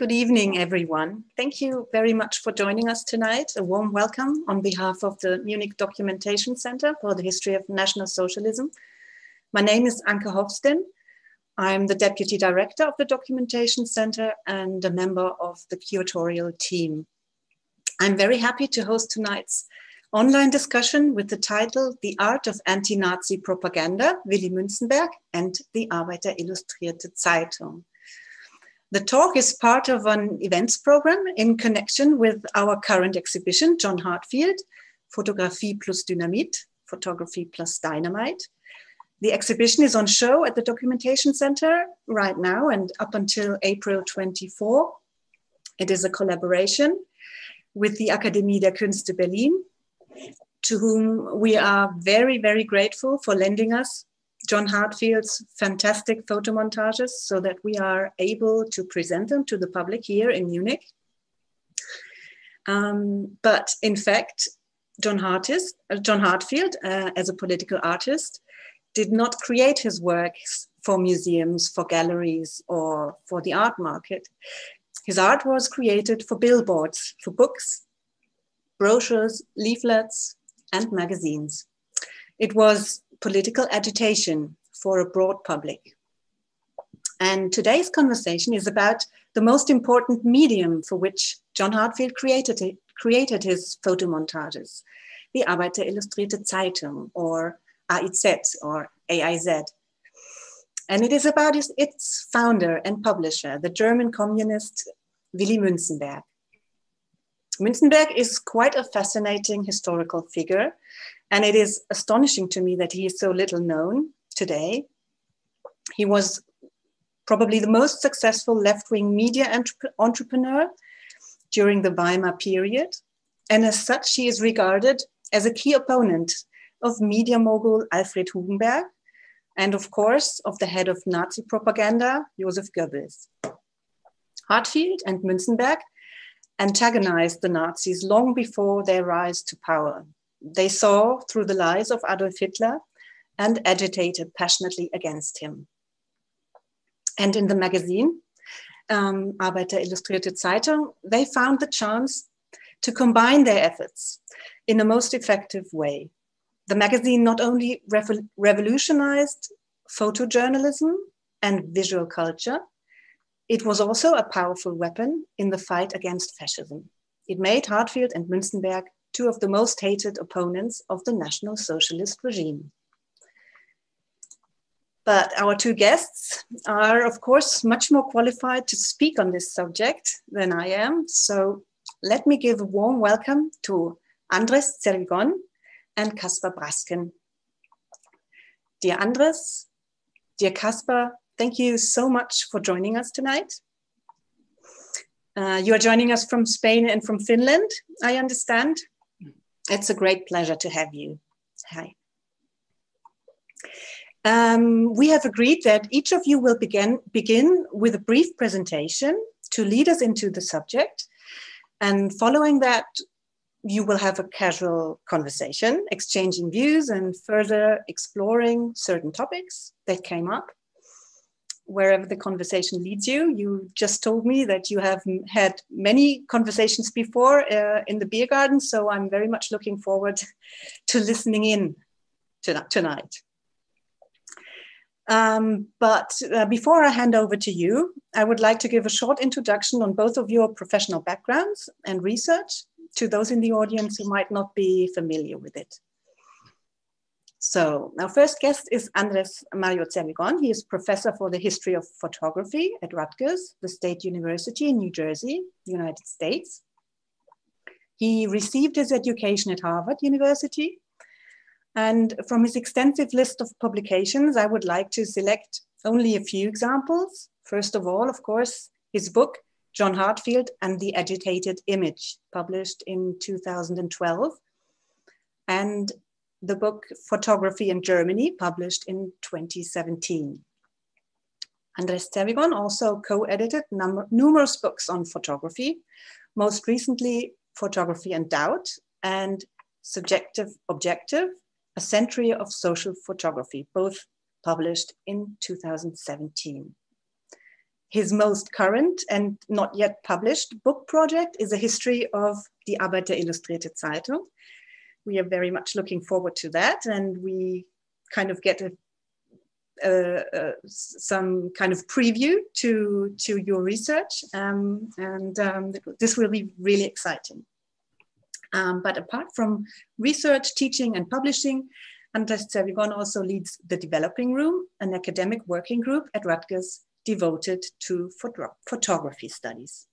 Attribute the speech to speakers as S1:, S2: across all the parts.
S1: Good evening, everyone. Thank you very much for joining us tonight. A warm welcome on behalf of the Munich Documentation Center for the History of National Socialism. My name is Anke Hofsten. I'm the Deputy Director of the Documentation Center and a member of the curatorial team. I'm very happy to host tonight's online discussion with the title The Art of Anti-Nazi Propaganda, Willi Münzenberg and the Arbeiter Illustrierte Zeitung. The talk is part of an events program in connection with our current exhibition, John Heartfield, Photographie plus Dynamite, Photography plus Dynamite. The exhibition is on show at the Documentation Center right now and up until April 24. It is a collaboration with the Akademie der Künste Berlin, to whom we are very, very grateful for lending us John Heartfield's fantastic photo montages so that we are able to present them to the public here in Munich. Um, but in fact, John, Hartist, uh, John Heartfield, uh, as a political artist, did not create his works for museums, for galleries, or for the art market. His art was created for billboards, for books, brochures, leaflets, and magazines. It was political agitation for a broad public. And today's conversation is about the most important medium for which John Heartfield created, it, created his photomontages, the Arbeiter Illustrierte Zeitung, or AIZ, or AIZ. And it is about its founder and publisher, the German communist Willi Münzenberg. Münzenberg is quite a fascinating historical figure and it is astonishing to me that he is so little known today. He was probably the most successful left wing media entrepreneur during the Weimar period. And as such, he is regarded as a key opponent of media mogul Alfred Hugenberg, and of course, of the head of Nazi propaganda, Joseph Goebbels. Heartfield and Münzenberg antagonized the Nazis long before their rise to power. They saw through the lies of Adolf Hitler and agitated passionately against him. And in the magazine, um, Arbeiter Illustrierte Zeitung, they found the chance to combine their efforts in a most effective way. The magazine not only revo revolutionized photojournalism and visual culture, it was also a powerful weapon in the fight against fascism. It made Heartfield and Münzenberg two of the most hated opponents of the National Socialist regime. But our two guests are, of course, much more qualified to speak on this subject than I am. So let me give a warm welcome to Andres Zervigón and Kasper Braskén. Dear Andres, dear Kasper, thank you so much for joining us tonight. Uh, you are joining us from Spain and from Finland, I understand. It's a great pleasure to have you. Hi. Um, we have agreed that each of you will begin, begin with a brief presentation to lead us into the subject. And following that, you will have a casual conversation, exchanging views and further exploring certain topics that came up wherever the conversation leads you. You just told me that you have had many conversations before uh, in the beer garden, so I'm very much looking forward to listening in to, tonight. Um, but uh, before I hand over to you, I would like to give a short introduction on both of your professional backgrounds and research to those in the audience who might not be familiar with it. So our first guest is Andres Mario Zervigón. He is professor for the history of photography at Rutgers, the State University in New Jersey, United States. He received his education at Harvard University. And from his extensive list of publications, I would like to select only a few examples. First of all, of course, his book, John Heartfield and the Agitated Image, published in 2012. And the book Photography in Germany, published in 2017. Andres Zervigón also co-edited numerous books on photography, most recently Photography and Doubt and Subjective Objective, A Century of Social Photography, both published in 2017. His most current and not yet published book project is a history of the Arbeiter Illustrierte Zeitung. We are very much looking forward to that, and we kind of get a, uh, uh, some kind of preview to to your research, um, and um, this will be really exciting. Um, but apart from research, teaching, and publishing, Andres Zervigon also leads the Developing Room, an academic working group at Rutgers devoted to photo photography studies.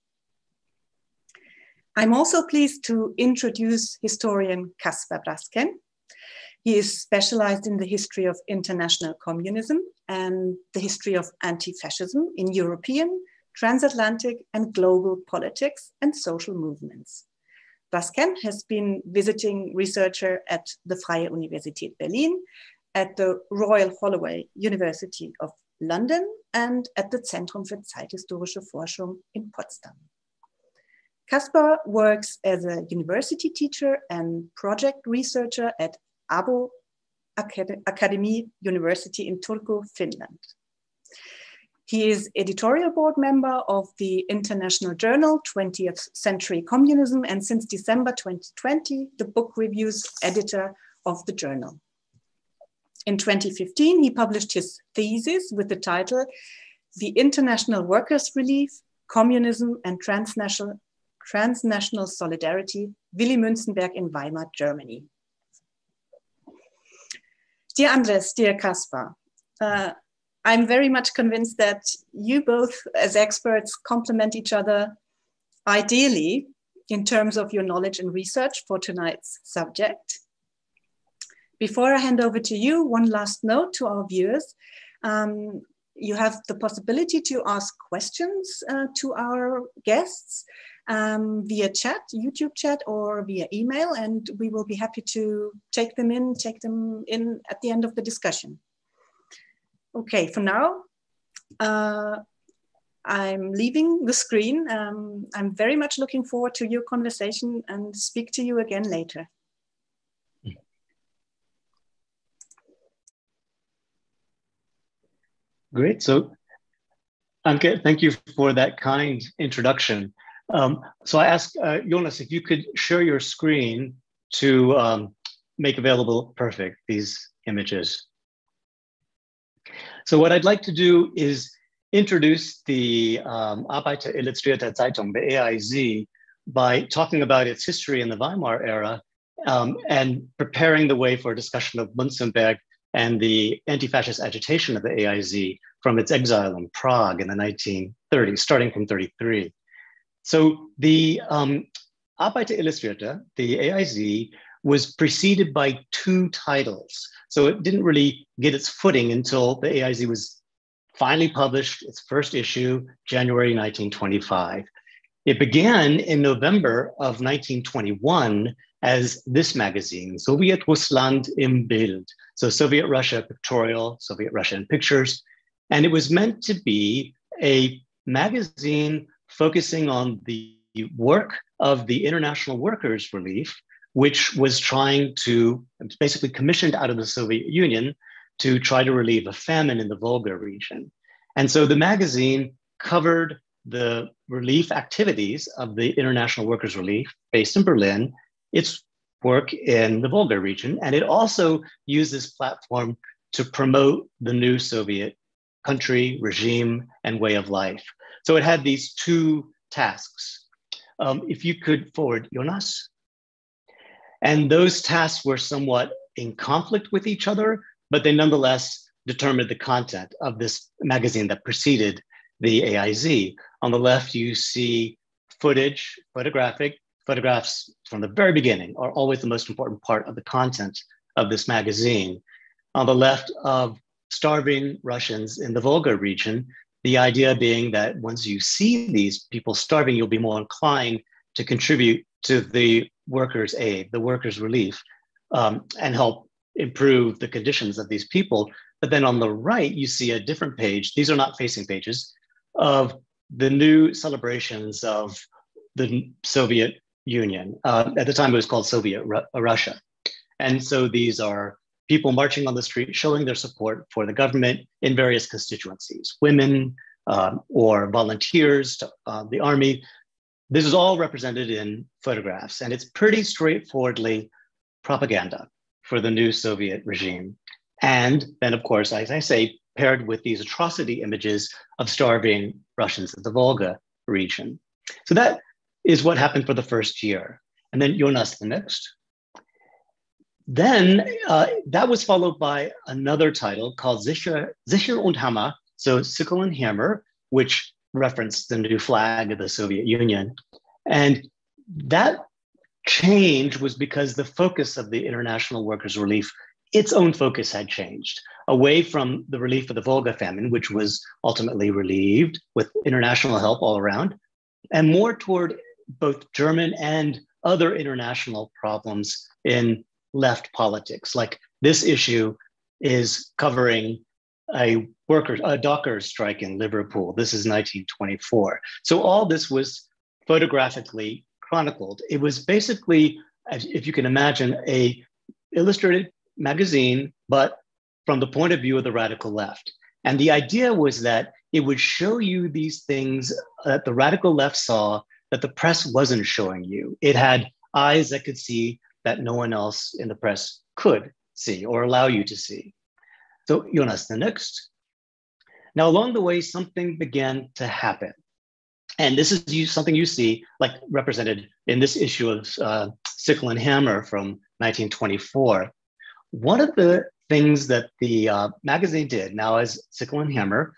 S1: I'm also pleased to introduce historian Kasper Braskén. He is specialized in the history of international communism and the history of anti-fascism in European, transatlantic and global politics and social movements. Braskén has been visiting researcher at the Freie Universität Berlin, at the Royal Holloway University of London, and at the Zentrum für zeithistorische Forschung in Potsdam. Kasper works as a university teacher and project researcher at Åbo Akademi University in Turku, Finland. He is editorial board member of the international journal 20th Century Communism and since December 2020, the book reviews editor of the journal. In 2015, he published his thesis with the title The International Workers' Relief, Communism and Transnational, Transnational Solidarity, Willi Münzenberg in Weimar, Germany. Dear Andres, dear Kasper, uh, I'm very much convinced that you both, as experts, complement each other ideally in terms of your knowledge and research for tonight's subject. Before I hand over to you, one last note to our viewers. Um, you have the possibility to ask questions uh, to our guests um, via chat, YouTube chat, or via email, and we will be happy to take them in, take them in at the end of the discussion. Okay, for now, uh, I'm leaving the screen. Um, I'm very much looking forward to your conversation and speak to you again later.
S2: Great. So, Anke, thank you for that kind introduction. Um, so I asked uh, Jonas if you could share your screen to um, make available perfect these images. So what I'd like to do is introduce the um, Arbeiter Illustrierte Zeitung, the AIZ, by talking about its history in the Weimar era um, and preparing the way for a discussion of Münzenberg and the anti-fascist agitation of the AIZ from its exile in Prague in the 1930s, starting from 33. So the um, Arbeiter Illustrierte, the AIZ, was preceded by two titles. So it didn't really get its footing until the AIZ was finally published its first issue, January 1925. It began in November of 1921 as this magazine, Soviet Russland im Bild. So Soviet Russia pictorial, Soviet Russia in pictures. And it was meant to be a magazine focusing on the work of the International Workers' Relief which was trying to basically commissioned out of the Soviet Union to try to relieve a famine in the Volga region. And so the magazine covered the relief activities of the International Workers' Relief based in Berlin, its work in the Volga region, and it also used this platform to promote the new Soviet country, regime, and way of life. So it had these two tasks. Um, if you could forward, Jonas. And those tasks were somewhat in conflict with each other, but they nonetheless determined the content of this magazine that preceded the AIZ. On the left, you see footage, photographic, photographs from the very beginning are always the most important part of the content of this magazine. On the left of starving Russians in the Volga region, the idea being that once you see these people starving, you'll be more inclined to contribute to the workers' aid, the workers' relief, um, and help improve the conditions of these people. But then on the right, you see a different page. These are not facing pages of the new celebrations of the Soviet Union. Uh, at the time, it was called Soviet Ru Russia. And so these are people marching on the street showing their support for the government in various constituencies women, um, or volunteers to uh, the army. This is all represented in photographs, and it's pretty straightforwardly propaganda for the new Soviet regime. And then, of course, as I say, paired with these atrocity images of starving Russians in the Volga region. So that is what happened for the first year. And then Jonas, the next. Then uh, that was followed by another title called Sichel, Sichel und Hammer, so Sickle and Hammer, which referenced the new flag of the Soviet Union. And that change was because the focus of the International Workers' Relief, its own focus had changed away from the relief of the Volga famine, which was ultimately relieved with international help all around, and more toward both German and other international problems in left politics. Like this issue is covering a worker, a dockers strike in Liverpool. This is 1924. So all this was photographically chronicled. It was basically, if you can imagine, a illustrated magazine, but from the point of view of the radical left. And the idea was that it would show you these things that the radical left saw that the press wasn't showing you. It had eyes that could see that no one else in the press could see or allow you to see. So Jonas, the next. Now, along the way, something began to happen. And this is you, something you see like represented in this issue of uh, Sickle and Hammer from 1924. One of the things that the uh, magazine did now as Sickle and Hammer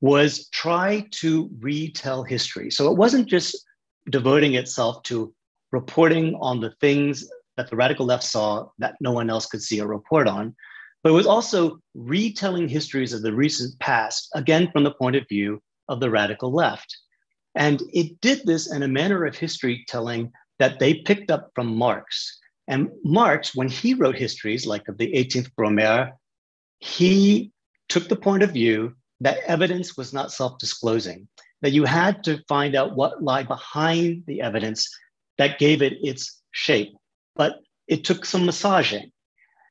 S2: was try to retell history. So it wasn't just devoting itself to reporting on the things that the radical left saw that no one else could see or report on, but it was also retelling histories of the recent past, again, from the point of view of the radical left. And it did this in a manner of history telling that they picked up from Marx. And Marx, when he wrote histories like of the 18th Brumaire, he took the point of view that evidence was not self disclosing, that you had to find out what lay behind the evidence that gave it its shape. But it took some massaging.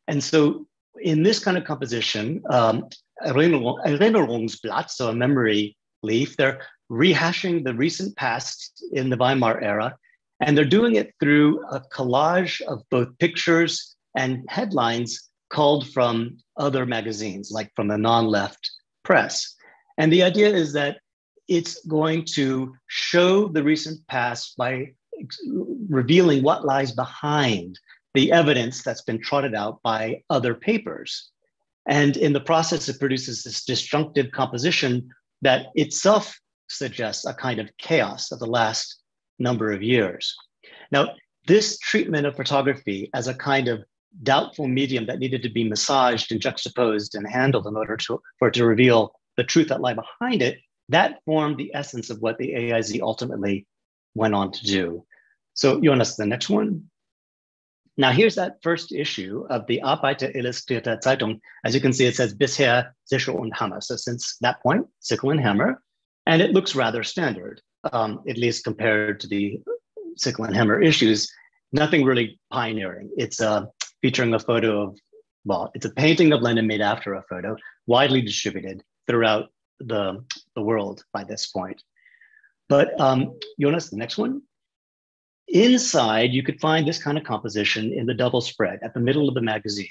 S2: And so in this kind of composition, um, Erinnerungsblatt, so a memory leaf, they're rehashing the recent past in the Weimar era, and they're doing it through a collage of both pictures and headlines culled from other magazines, like from the non left press. And the idea is that it's going to show the recent past by revealing what lies behind the evidence that's been trotted out by other papers. And in the process, it produces this disjunctive composition that itself suggests a kind of chaos of the last number of years. Now, this treatment of photography as a kind of doubtful medium that needed to be massaged and juxtaposed and handled in order to, for it to reveal the truth that lie behind it, that formed the essence of what the AIZ ultimately went on to do. So Jonas, the next one. Now, here's that first issue of the Arbeiter Illustrierte Zeitung. As you can see, it says Bisher, Sichel und Hammer. So since that point, Sickle and Hammer. And it looks rather standard, um, at least compared to the Sickle and Hammer issues. Nothing really pioneering. It's uh, featuring a photo of, well, it's a painting of Lenin made after a photo, widely distributed throughout the, the world by this point. But um, Jonas, the next one. Inside, you could find this kind of composition in the double spread at the middle of the magazine.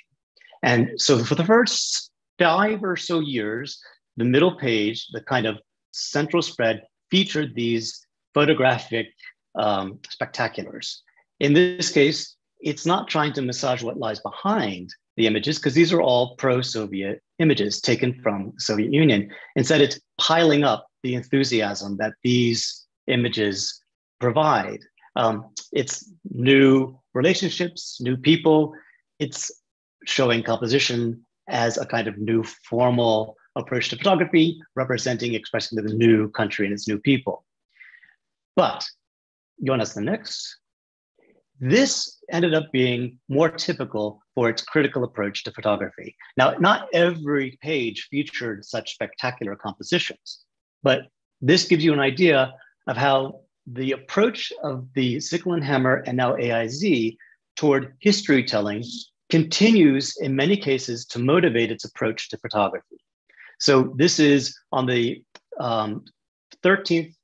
S2: And so for the first five or so years, the middle page, the kind of central spread, featured these photographic um, spectaculars. In this case, it's not trying to massage what lies behind the images, because these are all pro Soviet images taken from the Soviet Union. Instead, it's piling up the enthusiasm that these images provide. Um, it's new relationships, new people. It's showing composition as a kind of new formal approach to photography, representing, expressing the new country and its new people. But Jonas, the next. This ended up being more typical for its critical approach to photography. Now, not every page featured such spectacular compositions, but this gives you an idea of how the approach of the Sickle and Hammer and now AIZ toward history telling continues in many cases to motivate its approach to photography. So this is on the um, 13th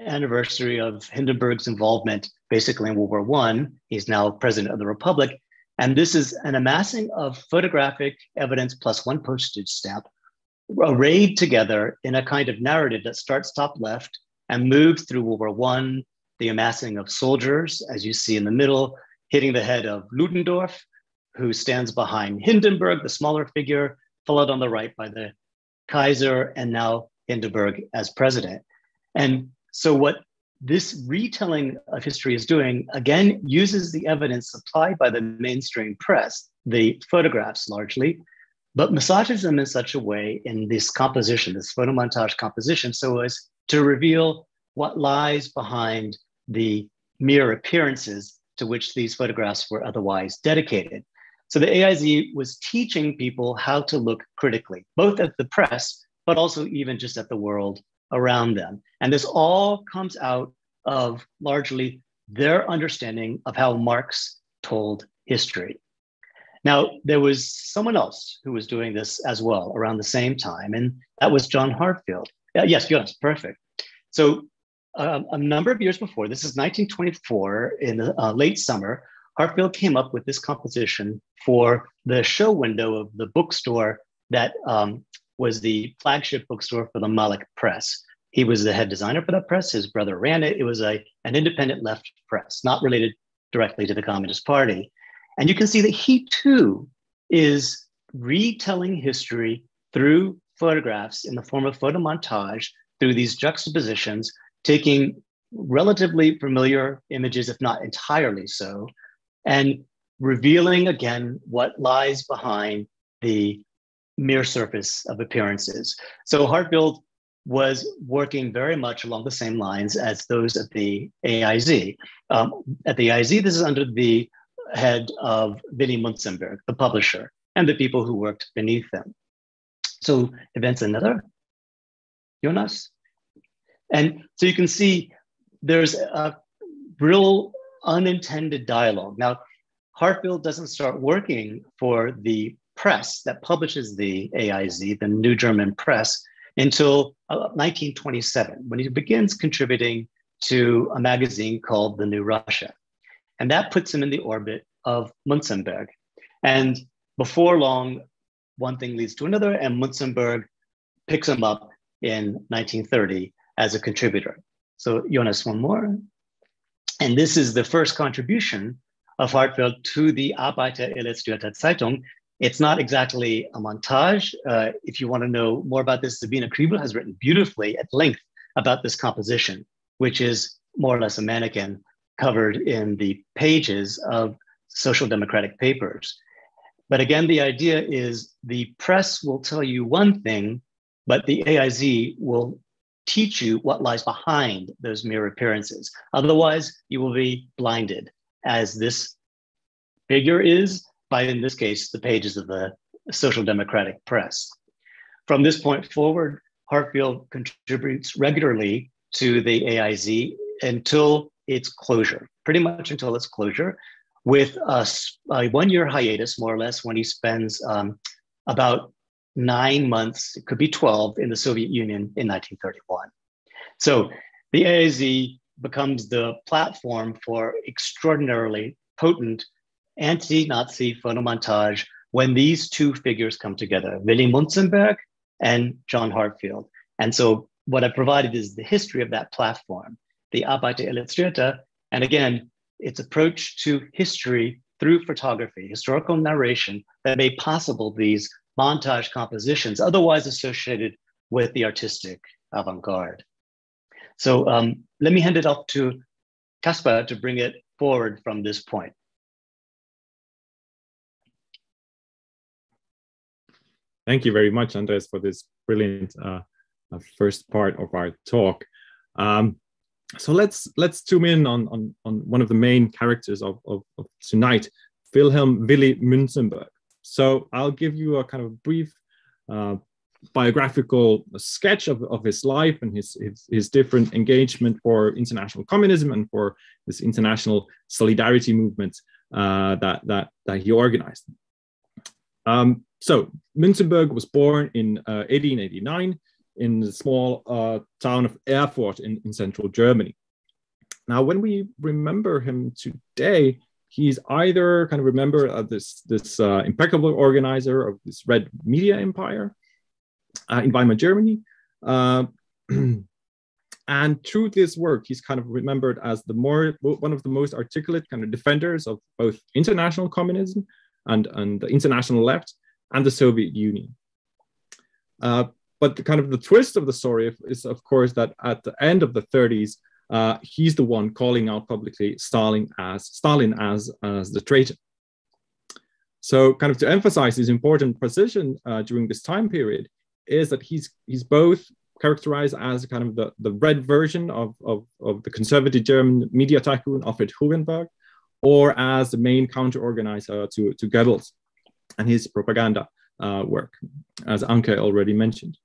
S2: anniversary of Hindenburg's involvement basically in World War One. He's now president of the Republic. And this is an amassing of photographic evidence plus one postage stamp arrayed together in a kind of narrative that starts top left and moves through World War One, the amassing of soldiers, as you see in the middle, hitting the head of Ludendorff, who stands behind Hindenburg, the smaller figure, followed on the right by the Kaiser, and now Hindenburg as president. And so, what this retelling of history is doing, again, uses the evidence supplied by the mainstream press, the photographs largely, but massages them in such a way in this composition, this photo montage composition, so as to reveal what lies behind the mere appearances to which these photographs were otherwise dedicated. So the AIZ was teaching people how to look critically, both at the press, but also even just at the world around them. And this all comes out of largely their understanding of how Marx told history. Now, there was someone else who was doing this as well around the same time, and that was John Heartfield. Uh, yes, yes, perfect. So, um, a number of years before, this is 1924, in the uh, late summer, Heartfield came up with this composition for the show window of the bookstore that um, was the flagship bookstore for the Malik Press. He was the head designer for that press. His brother ran it. It was a, an independent left press, not related directly to the Communist Party. And you can see that he too is retelling history through photographs in the form of photomontage through these juxtapositions, taking relatively familiar images, if not entirely so, and revealing again what lies behind the mere surface of appearances. So Heartfield was working very much along the same lines as those at the AIZ. Um, at the AIZ, this is under the head of Willi Münzenberg, the publisher, and the people who worked beneath them. So events another, Jonas. And so you can see there's a real unintended dialogue. Now, Heartfield doesn't start working for the press that publishes the AIZ, the New German Press, until 1927, uh, when he begins contributing to a magazine called The New Russia. And that puts him in the orbit of Münzenberg. And before long, one thing leads to another, and Münzenberg picks him up in 1930 as a contributor. So, Jonas, one more. And this is the first contribution of Heartfield to the Arbeiter Illustrierte Zeitung. It's not exactly a montage. Uh, if you want to know more about this, Sabine Kriebel has written beautifully at length about this composition, which is more or less a mannequin covered in the pages of social democratic papers. But again, the idea is the press will tell you one thing, but the AIZ will teach you what lies behind those mere appearances. Otherwise, you will be blinded, as this figure is by, in this case, the pages of the social democratic press. From this point forward, Heartfield contributes regularly to the AIZ until its closure, pretty much until its closure, with a, a one year hiatus, more or less, when he spends um, about nine months, it could be 12, in the Soviet Union in 1931. So the AIZ becomes the platform for extraordinarily potent anti Nazi photomontage when these two figures come together Willi Münzenberg and John Heartfield. And so what I provided is the history of that platform, the Arbeiter Illustrierte, and again, its approach to history through photography, historical narration that made possible these montage compositions, otherwise associated with the artistic avant garde. So um, let me hand it off to Kasper to bring it forward from this point.
S3: Thank you very much, Andres, for this brilliant uh, uh first part of our talk. Um, so let's let's zoom in on, on, on one of the main characters of, of, of tonight, Wilhelm Willi Münzenberg. So I'll give you a kind of brief uh, biographical sketch of, of his life and his, his, his, different engagement for international communism and for this international solidarity movement uh, that, that, that he organized. Um, so Münzenberg was born in uh, 1889 in the small uh, town of Erfurt in, in central Germany. Now, when we remember him today, he's either kind of remember uh, this, this uh, impeccable organizer of this red media empire uh, in Weimar, Germany. Uh, and through this work, he's kind of remembered as the more one of the most articulate kind of defenders of both international communism and, and the international left and the Soviet Union. But the kind of the twist of the story is, of course, that at the end of the 30s, uh, he's the one calling out publicly Stalin as Stalin as, as the traitor. So, kind of to emphasize his important position uh, during this time period is that he's he's both characterized as kind of the, the red version of, of, of the conservative German media tycoon Alfred Hugenberg, or as the main counter organizer to, to Goebbels and his propaganda uh, work, as Anke already mentioned.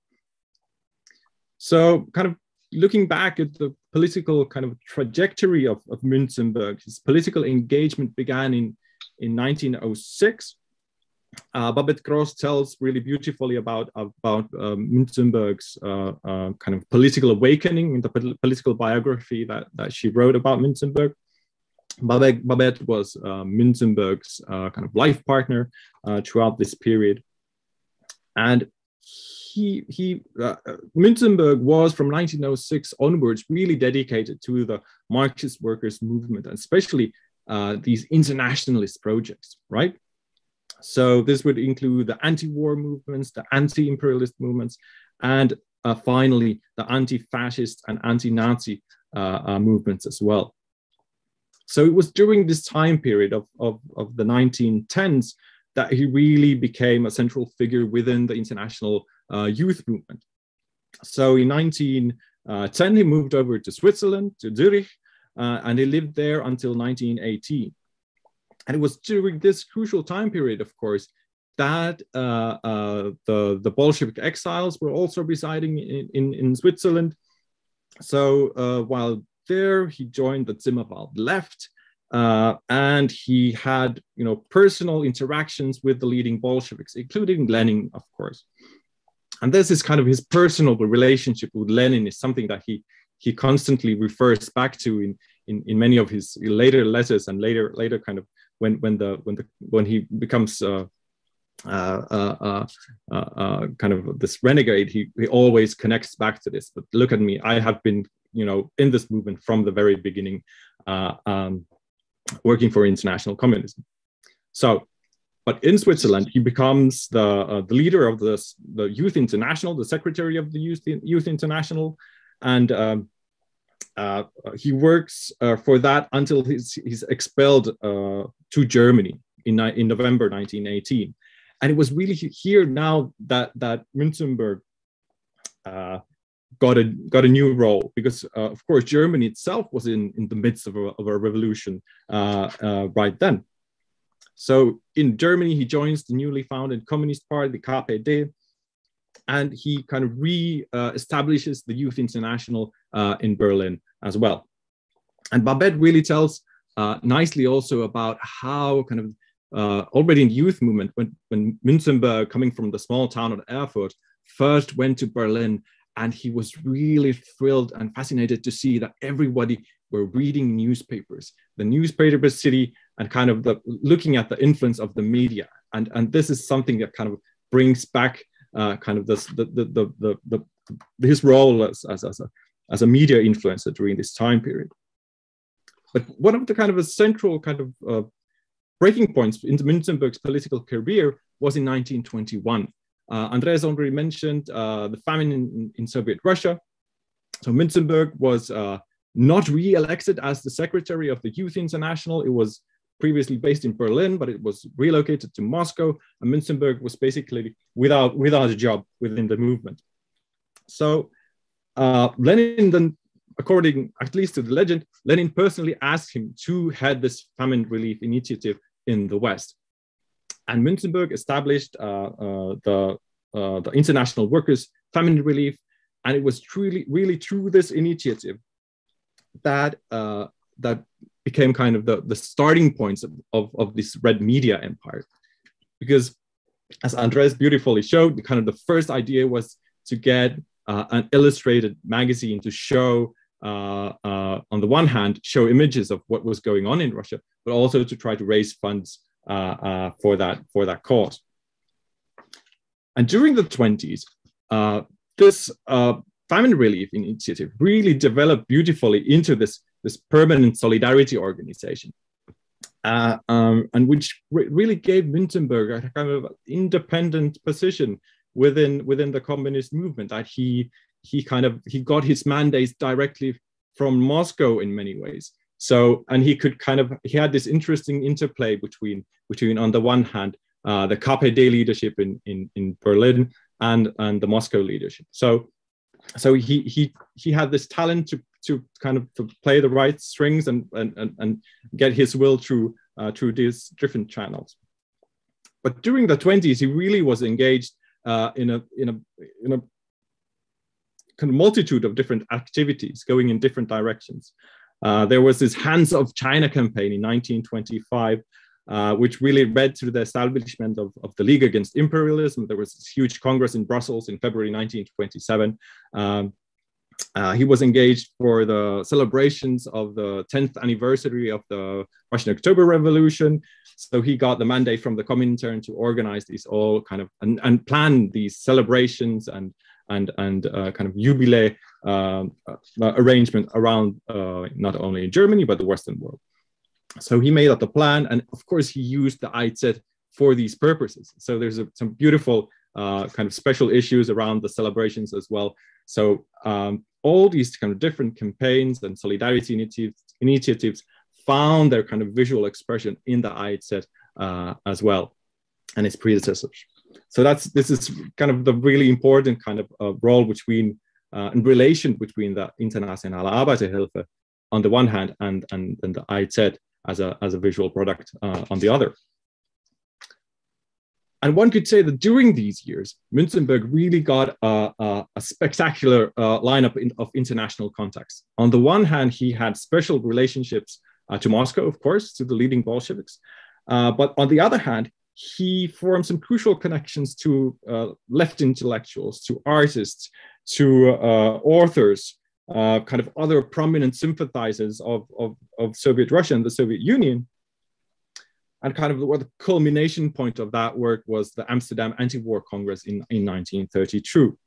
S3: So, kind of looking back at the political kind of trajectory of, of Münzenberg, his political engagement began in, in 1906. Uh, Babette Gross tells really beautifully about, about uh, Münzenberg's uh, uh, kind of political awakening in the political biography that, that she wrote about Münzenberg. Babette, Babette was uh, Münzenberg's uh, kind of life partner throughout this period. And he he uh, Münzenberg was from 1906 onwards really dedicated to the Marxist workers movement, and especially uh, these internationalist projects, right? So this would include the anti-war movements, the anti-imperialist movements, and uh, finally the anti-fascist and anti-Nazi uh, uh, movements as well. So it was during this time period of, of, of the 1910s that he really became a central figure within the international uh, youth movement. So in 1910, he moved over to Switzerland, to Zurich, uh, and he lived there until 1918. And it was during this crucial time period, of course, that uh, uh, the, the Bolshevik exiles were also residing in, in, in Switzerland. So uh, while there, he joined the Zimmerwald left, uh, and he had, you know, personal interactions with the leading Bolsheviks, including Lenin, of course and this is kind of his personal relationship with Lenin is something that he he constantly refers back to in in, in many of his later letters and later later kind of when when the when the when he becomes uh, uh, uh, uh, uh kind of this renegade, he, he always connects back to this. But look at me, I have been, you know, in this movement from the very beginning, uh, um, working for international communism. So but in Switzerland, he becomes the, uh, the leader of the, the Youth International, the secretary of the Youth, Youth International. And um, uh, he works uh, for that until he's, he's expelled uh, to Germany in, in November 1918. And it was really here now that, that Münzenberg uh, got a got a new role because uh, of course Germany itself was in in the midst of a, of a revolution uh, uh, right then. So in Germany, he joins the newly founded Communist Party, the KPD, and he kind of re-establishes the Youth International uh, in Berlin as well. And Babette really tells uh, nicely also about how kind of uh, already in the youth movement, when, when Münzenberg, coming from the small town of Erfurt, first went to Berlin, and he was really thrilled and fascinated to see that everybody were reading newspapers. The newspaper city and kind of the looking at the influence of the media. And, and this is something that kind of brings back uh, kind of this, the, the, the, the, his role as, as, as, a, as a media influencer during this time period. But one of the kind of a central kind of uh, breaking points in Münzenberg's political career was in 1921. Uh, Andreas already mentioned uh, the famine in, in, Soviet Russia. So Münzenberg was uh, not re-elected as the secretary of the Youth International. It was previously based in Berlin, but it was relocated to Moscow, and Münzenberg was basically without, without a job within the movement. So uh, Lenin then, according at least to the legend, Lenin personally asked him to head this famine relief initiative in the West. And Münzenberg established uh, uh, the, uh, the International Workers' Famine Relief, and it was truly, really through this initiative that that became kind of the, the starting points of, of, of this red media empire. Because as Andres beautifully showed, kind of the first idea was to get uh, an illustrated magazine to show, uh, uh, on the one hand, show images of what was going on in Russia, but also to try to raise funds for that for that cause. And during the 20s, this famine relief initiative really developed beautifully into this, this permanent solidarity organization. Uh, um, and which re really gave Münzenberg a kind of independent position within within the communist movement. That he he kind of he got his mandates directly from Moscow in many ways. So and he could kind of he had this interesting interplay between between on the one hand uh, the KPD leadership in, in in Berlin and and the Moscow leadership. So so he he he had this talent to to kind of to play the right strings and and and, and get his will through uh, through these different channels. But during the 20s, he really was engaged uh, in a in a in a kind of multitude of different activities going in different directions. Uh, there was this Hands of China campaign in 1925, uh, which really led to the establishment of, of, the League Against Imperialism. There was this huge congress in Brussels in February 1927. Um, uh, he was engaged for the celebrations of the 10th anniversary of the Russian October Revolution. So he got the mandate from the Comintern to organize these all kind of and, and plan these celebrations and and and uh, kind of jubilee um, uh, arrangement around uh, not only in Germany but the Western world so he made up the plan, and of course he used the IZ for these purposes. So there's a, some beautiful uh, kind of special issues around the celebrations as well. So um, all these kind of different campaigns and solidarity initiatives, initiatives found their kind of visual expression in the IZ uh, as well, and its predecessors. So that's this is kind of the really important kind of uh, role between uh, and relation between the Internationale Arbeiterhilfe on the one hand and and, and the IZ as a, as a visual product uh, on the other. And one could say that during these years, Münzenberg really got a, a, a spectacular uh, lineup in, of international contacts. On the one hand, he had special relationships uh, to Moscow, of course, to the leading Bolsheviks. Uh, but on the other hand, he formed some crucial connections to uh, left intellectuals, to artists, to uh, authors, uh, kind of other prominent sympathizers of, of, of Soviet Russia and the Soviet Union. And kind of what the culmination point of that work was the Amsterdam Anti-War Congress in, in 1932.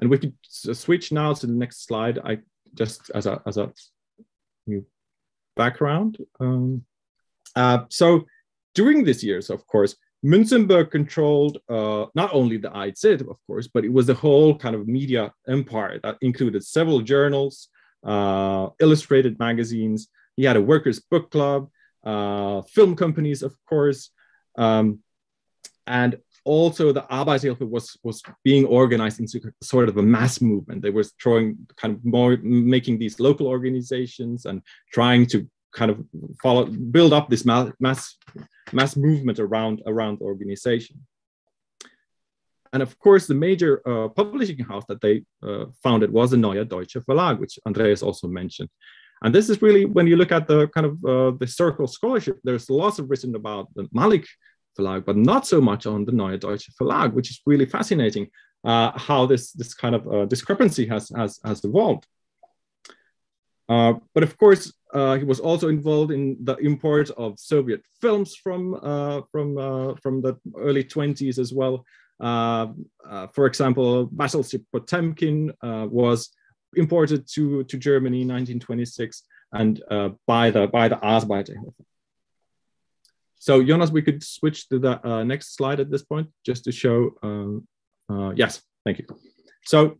S3: And we could switch now to the next slide. I just as a, as a new background. Um, uh, so during these years, of course, Münzenberg controlled uh, not only the IZ, of course, but it was the whole kind of media empire that included several journals, uh, illustrated magazines. He had a workers' book club, uh, film companies, of course, um, and also the Arbeiterhilfe was was being organized into sort of a mass movement. They were throwing kind of more making these local organizations and trying to kind of follow build up this mass mass, mass movement around around the organization. And of course the major uh, publishing house that they uh, founded was the neue deutsche verlag which andreas also mentioned. And this is really when you look at the kind of uh, the historical scholarship there's lots of written about the malik verlag but not so much on the neue deutsche verlag which is really fascinating uh, how this this kind of uh, discrepancy has has, has evolved uh, but of course, uh, he was also involved in the import of Soviet films from uh, from uh, from the early 20s as well. Uh, for example, Battleship Potemkin was imported to, to Germany in 1926 and by the by the Arbeiterhilfe. So Jonas, we could switch to the next slide at this point just to show. Um, yes, thank you. So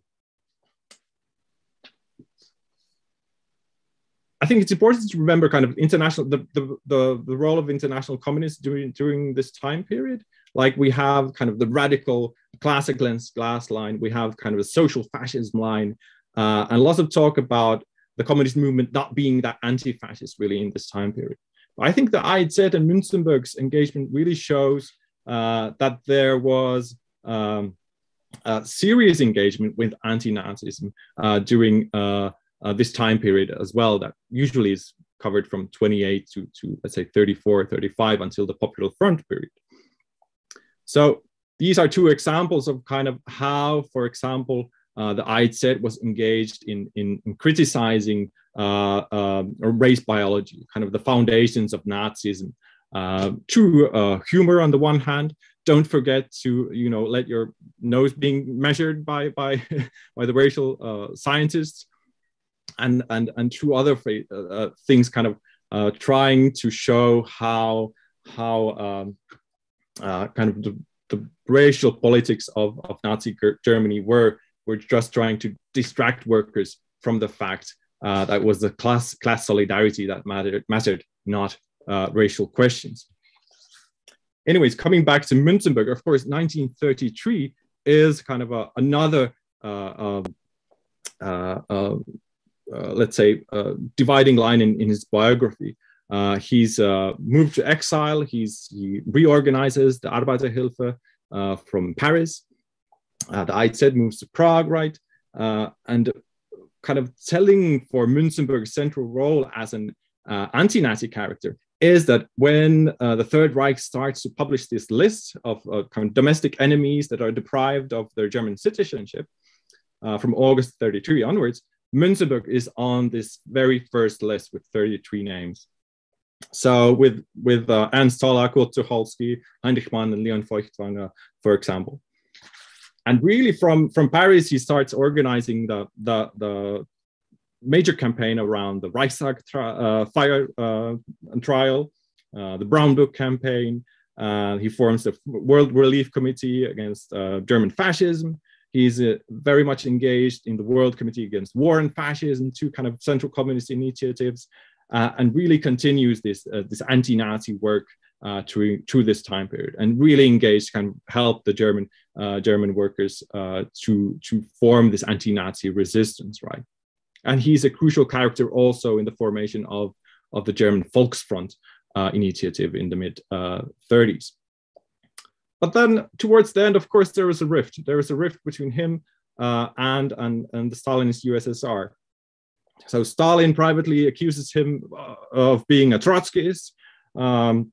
S3: I think it's important to remember kind of international the, the, the, the, role of international communists during during this time period. Like we have kind of the radical classic lens glass line, we have kind of a social fascism line, uh, and lots of talk about the communist movement not being that anti-fascist really in this time period. But I think the IZ and Münzenberg's engagement really shows uh, that there was um, serious engagement with anti-Nazism uh, during uh, this time period as well that usually is covered from 28 to, to let's say 34 35 until the popular front period. So these are two examples of kind of how, for example, uh, the IZ was engaged in, in, in criticizing uh, um, race biology, kind of the foundations of Nazism. Uh, true uh, humor on the one hand, don't forget to you know let your nose being measured by by by the racial uh, scientists, and and and two other uh, things, kind of trying to show how how um, kind of the, the racial politics of, of Nazi Germany were were just trying to distract workers from the fact uh, that was the class class solidarity that mattered, mattered not uh, racial questions. Anyways, coming back to Münzenberg, of course, 1933 is kind of a, another, uh, um, uh, uh, uh, let's say, dividing line in, in his biography. he's moved to exile. He's, he reorganizes the Arbeiterhilfe from Paris. Uh, the AIZ moves to Prague, right? Uh, and kind of telling for Münzenberg's central role as an uh, anti-Nazi character is that when uh, the Third Reich starts to publish this list of uh, kind of domestic enemies that are deprived of their German citizenship uh, from August 33 onwards, Münzenberg is on this very first list with 33 names. So with with uh, Ernst Toller, Kurt Tucholsky, Heinrich Mann, and Lion Feuchtwanger, for example and really from from Paris, he starts organizing the the, the major campaign around the Reichstag uh, fire uh, trial, uh, the Brown Book campaign. Uh, he forms the World Relief Committee against uh, German fascism. He's uh, very much engaged in the World Committee Against War and Fascism, two kind of central communist initiatives, and really continues this this anti-Nazi work uh, through through this time period and really engaged, kind of help the German uh, German workers uh, to to form this anti-Nazi resistance, right? And he's a crucial character also in the formation of of the German Volksfront uh, initiative in the mid 30s. Uh, but then towards the end, of course, there was a rift. There was a rift between him uh, and, and and the Stalinist USSR. So Stalin privately accuses him of being a Trotskyist. Um,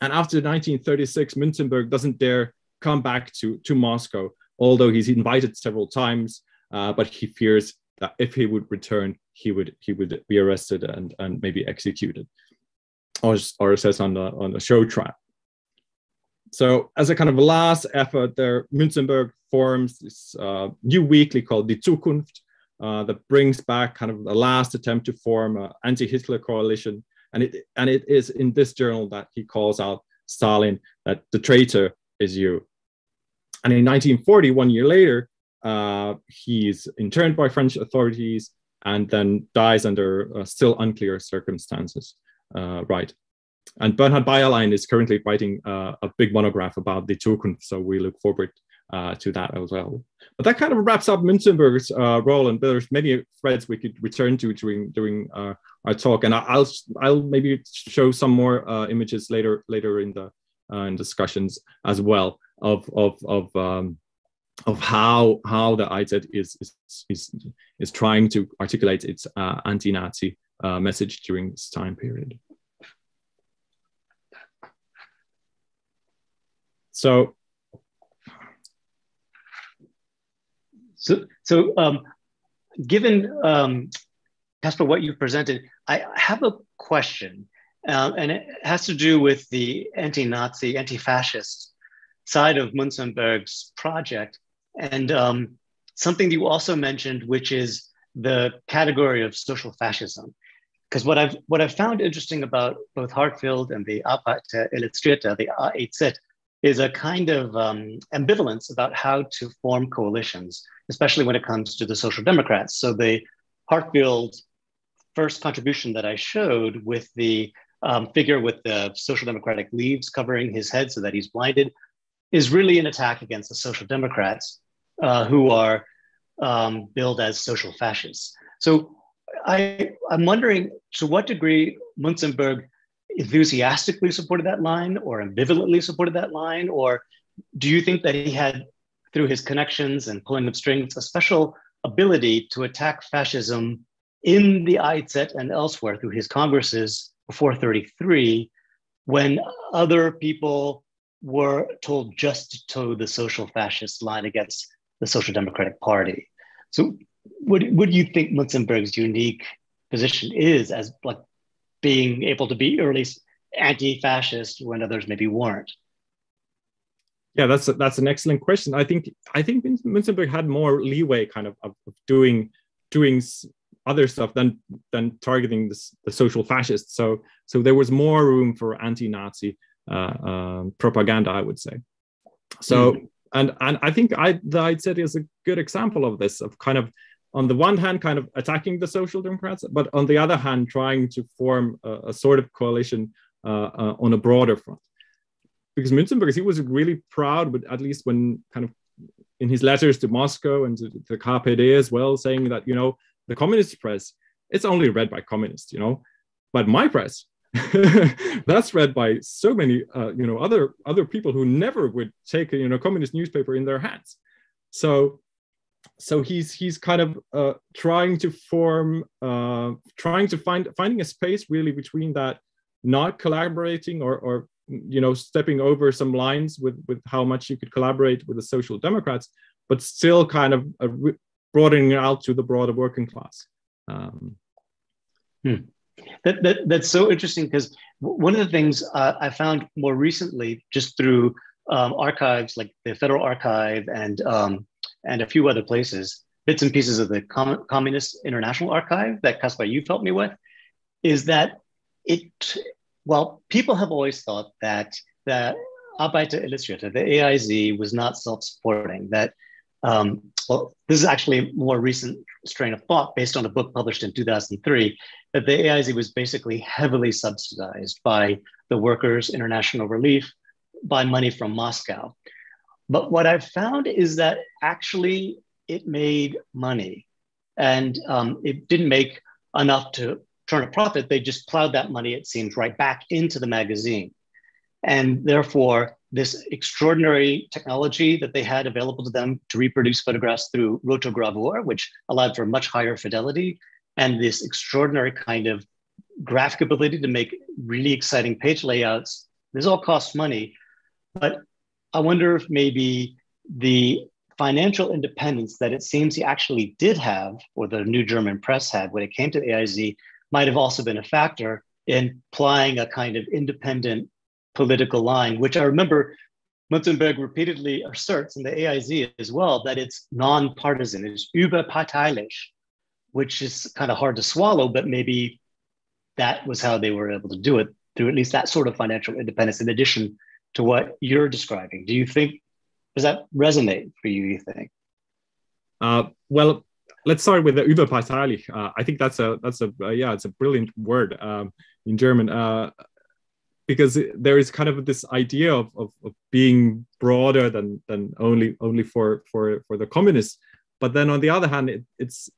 S3: and after 1936, Münzenberg doesn't dare come back to, to Moscow, although he's invited several times, uh, but he fears that if he would return, he would he would be arrested and, and maybe executed, or, or says on the on the show trap. So as a kind of last effort there, Münzenberg forms this uh, new weekly called Die Zukunft uh, that brings back kind of the last attempt to form an anti-Hitler coalition and it, and it is in this journal that he calls out Stalin that the traitor is you. And in 1940, one year later, uh, he's interned by French authorities and then dies under uh, still unclear circumstances. Uh, right. And Bernhard Bayerlein is currently writing uh, a big monograph about the Zukunft, so we look forward uh, to that as well. But that kind of wraps up Münzenberg's uh, role, and there's many threads we could return to during during uh, our talk. And I'll I'll maybe show some more uh, images later later in the uh, in discussions as well of of of um, of how how the AIZ is is is, is trying to articulate its anti-Nazi message during this time period. So
S2: So, so um, given um, Kasper, what you presented, I have a question, uh, and it has to do with the anti-Nazi, anti-fascist side of Münzenberg's project, and um, something you also mentioned, which is the category of social fascism. Because what I've what I've found interesting about both Heartfield and the Arbeiter Illustrierte, the AIZ, is a kind of um, ambivalence about how to form coalitions, especially when it comes to the Social Democrats. So the Heartfield first contribution that I showed with the um, figure with the Social Democratic leaves covering his head so that he's blinded is really an attack against the Social Democrats uh, who are um, billed as social fascists. So I, I'm wondering to what degree Münzenberg enthusiastically supported that line or ambivalently supported that line? Or do you think that he had, through his connections and pulling of strings, a special ability to attack fascism in the AIZ and elsewhere through his congresses before 33, when other people were told just to toe the social fascist line against the Social Democratic Party. So, what, what do you think Münzenberg's unique position is as like being able to be early anti-fascist when others maybe weren't?
S3: Yeah, that's a, that's an excellent question. I think I think Münzenberg had more leeway, kind of, of doing doing other stuff than than targeting the, the social fascists. So so there was more room for anti-Nazi uh, um, propaganda, I would say. So mm. and and I think I the AIZ is a good example of this of kind of on the one hand kind of attacking the social democrats, but on the other hand trying to form a, a sort of coalition uh, uh, on a broader front. Because Münzenberg, he was really proud, but at least when kind of in his letters to Moscow and to the KPD as well, saying that you know the communist press it's only read by communists, you know, but my press that's read by so many uh, you know other other people who never would take a you know communist newspaper in their hands so so he's he's kind of uh, trying to form uh, trying to find finding a space really between that not collaborating or or you know stepping over some lines with with how much you could collaborate with the social democrats but still kind of uh, broadening out to the broader working class um,
S2: hmm. That, that, that's so interesting because one of the things uh, I found more recently, just through um, archives like the Federal Archive and um, and a few other places, bits and pieces of the Com- Communist International Archive that Kasper you've helped me with, is that it. Well, people have always thought that the Arbeiter Illustrierte, the AIZ, was not self-supporting. That um, well, this is actually a more recent strain of thought based on a book published in 2003 that the AIZ was basically heavily subsidized by the Workers' International Relief by money from Moscow. But what I've found is that actually it made money and um, it didn't make enough to turn a profit. They just plowed that money, it seems, right back into the magazine. And therefore, this extraordinary technology that they had available to them to reproduce photographs through rotogravure, which allowed for much higher fidelity, and this extraordinary kind of graphic ability to make really exciting page layouts. This all costs money, but I wonder if maybe the financial independence that it seems he actually did have, or the New German Press had when it came to AIZ, might have also been a factor in applying a kind of independent political line, which I remember Münzenberg repeatedly asserts in the AIZ as well that it's non-partisan, it's überparteilich, which is kind of hard to swallow, but maybe that was how they were able to do it through at least that sort of financial independence in addition to what you're describing. Do you think, does that resonate for you, you think?
S3: Uh, well, let's start with the überparteilich. Uh, I think that's a, that's a, uh, yeah, it's a brilliant word um, in German. Uh, because there is kind of this idea of, of, of, being broader than than only only for for for the communists but then on the other hand it, it's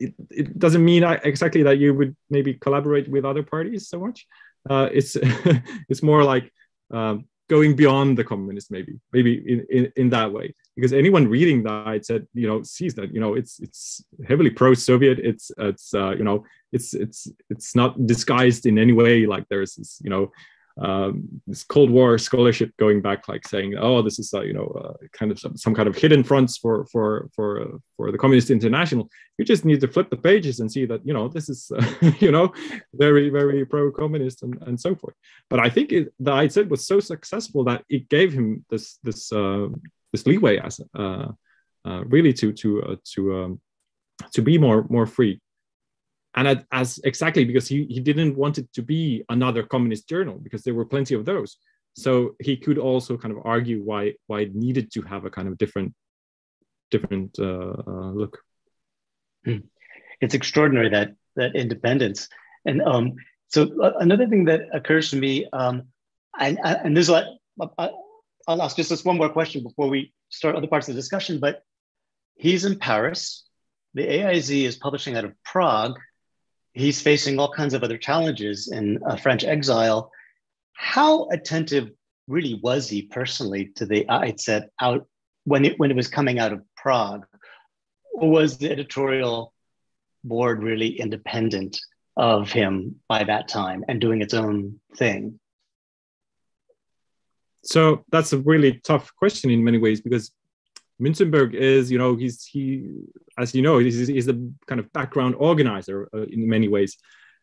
S3: it, it doesn't mean exactly that you would maybe collaborate with other parties so much uh, it's it's more like um, going beyond the communist maybe maybe in, in, in that way. Because anyone reading that said you know sees that you know it's it's heavily pro-soviet. It's it's uh, you know it's it's it's not disguised in any way like there's this you know um, this Cold War scholarship going back, like saying, "Oh, this is uh, you know uh, kind of some, some, kind of hidden fronts for for for uh, for the Communist International." You just need to flip the pages and see that you know this is you know very very pro-communist and, and so forth. But I think it, the AIZ was so successful that it gave him this this uh, this leeway as uh, uh, really to to to um, to be more more free and as exactly because he, he didn't want it to be another communist journal because there were plenty of those. So he could also kind of argue why why it needed to have a kind of different different uh, uh, look.
S2: Hmm. it's extraordinary that that independence. And um so uh, another thing that occurs to me um and and there's like I'll ask just this one more question before we start other parts of the discussion but he's in Paris. The AIZ is publishing out of Prague he's facing all kinds of other challenges in a French exile. How attentive really was he personally to the AIZ out when it when it was coming out of Prague? Or was the editorial board really independent of him by that time and doing its own thing?
S3: so that's a really tough question in many ways because Münzenberg is, you know, he's he, as you know, he's, he's the kind of background organizer uh, in many ways.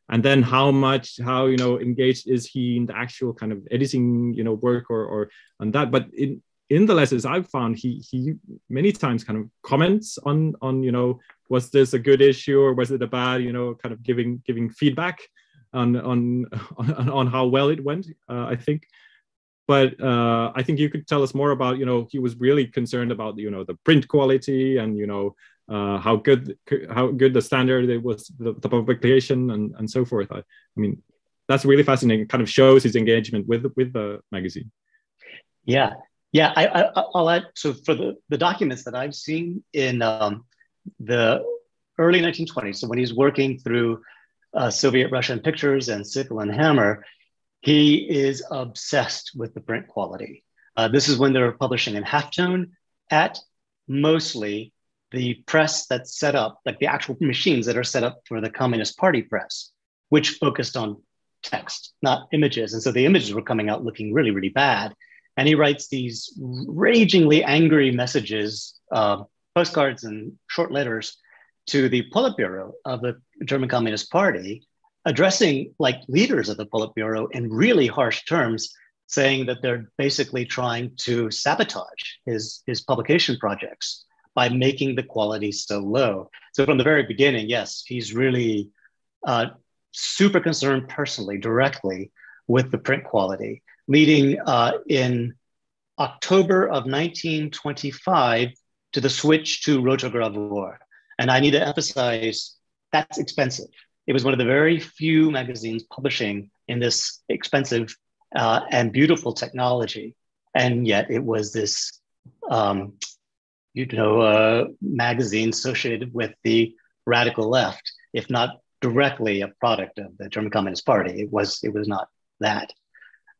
S3: And then how much, how you know, engaged is he in the actual kind of editing, you know, work or or on that? But in in the lessons I've found, he he many times kind of comments on on you know, was this a good issue or was it a bad, you know, kind of giving giving feedback on on on, on how well it went. Uh, I think but uh, I think you could tell us more about you know he was really concerned about you know the print quality and you know uh, how good how good the standard it was the, the publication and and so forth. I, I, mean that's really fascinating. It kind of shows his engagement with with the magazine.
S2: Yeah, yeah. I, will add so for the the documents that I've seen in um, the early 1920s. So when he's working through uh, Soviet Russian pictures and Sickle and Hammer, he is obsessed with the print quality. Uh, this is when they're publishing in halftone at mostly the press that's set up, like the actual machines that are set up for the Communist Party press, which focused on text, not images. And so the images were coming out looking really, really bad. And he writes these ragingly angry messages, uh, postcards, and short letters to the Politburo of the German Communist Party addressing like leaders of the Politburo in really harsh terms, saying that they're basically trying to sabotage his, his publication projects by making the quality so low. So from the very beginning, yes, he's really uh, super concerned personally, directly with the print quality, leading uh, in October of 1925 to the switch to rotogravure. And I need to emphasize that's expensive it was one of the very few magazines publishing in this expensive uh, and beautiful technology. And yet it was this, um, you know, uh, magazine associated with the radical left, if not directly a product of the German Communist Party. It was, it was not that.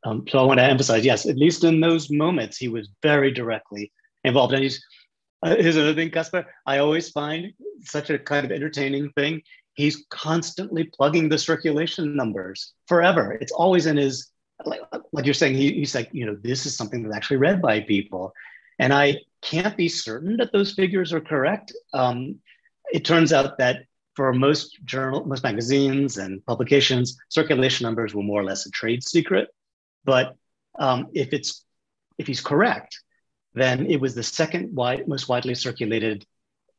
S2: Um, so I want to emphasize, yes, at least in those moments, he was very directly involved. And he's, uh, here's another thing, Kasper, I always find such a kind of entertaining thing he's constantly plugging the circulation numbers forever. It's always in his, like, like you're saying, he, he's like, you know, this is something that's actually read by people. And I can't be certain that those figures are correct. Um, it turns out that for most journal, most magazines and publications, circulation numbers were more or less a trade secret. But um, if it's if he's correct, then it was the second wide, most widely circulated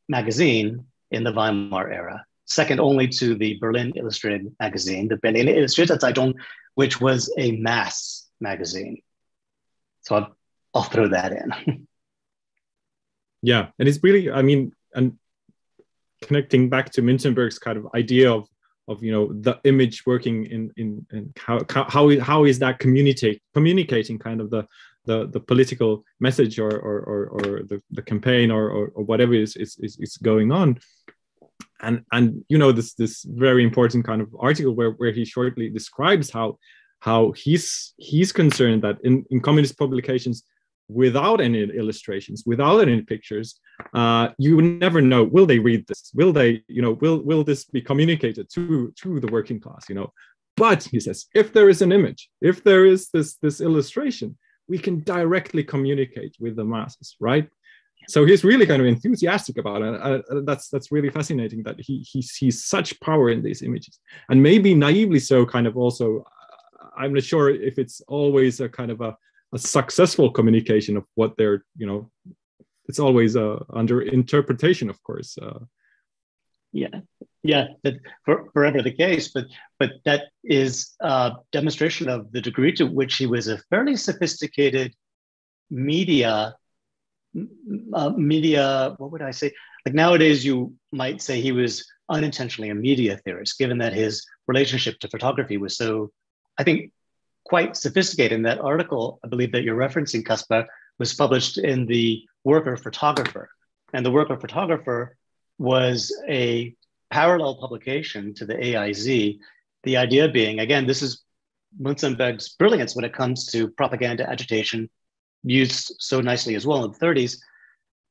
S2: magazine in the Weimar era second only to the Berlin Illustrated magazine, the Berlin Illustrated Zeitung, which was a mass magazine. So I'll, I'll throw that in.
S3: yeah, and it's really, I mean, and connecting back to Münzenberg's kind of idea of of you know the image working in in, in how how how is that communicating kind of the the, the political message or or, or, or the, the campaign or, or, or whatever is, is, is going on and and you know this this very important kind of article where, where he shortly describes how how he's he's concerned that in, in communist publications without any illustrations without any pictures uh, you never know will they read this? Will they you know will will this be communicated to to the working class you know? But he says if there is an image if there is this this illustration we can directly communicate with the masses right so he's really kind of enthusiastic about it. Uh, that's that's really fascinating that he he sees such power in these images, and maybe naively so. Kind of also, I'm not sure if it's always a kind of a, a successful communication of what they're you know. It's always uh, under interpretation, of course. Uh,
S2: yeah, yeah, that for, forever the case. But but that is a demonstration of the degree to which he was a fairly sophisticated media uh, media, what would I say? Like nowadays, you might say he was unintentionally a media theorist, given that his relationship to photography was so, I think, quite sophisticated. And that article, I believe that you're referencing, Kasper, was published in the Worker Photographer. And the Worker Photographer was a parallel publication to the AIZ. The idea being, again, this is Münzenberg's brilliance when it comes to propaganda, agitation, used so nicely as well in the 30s,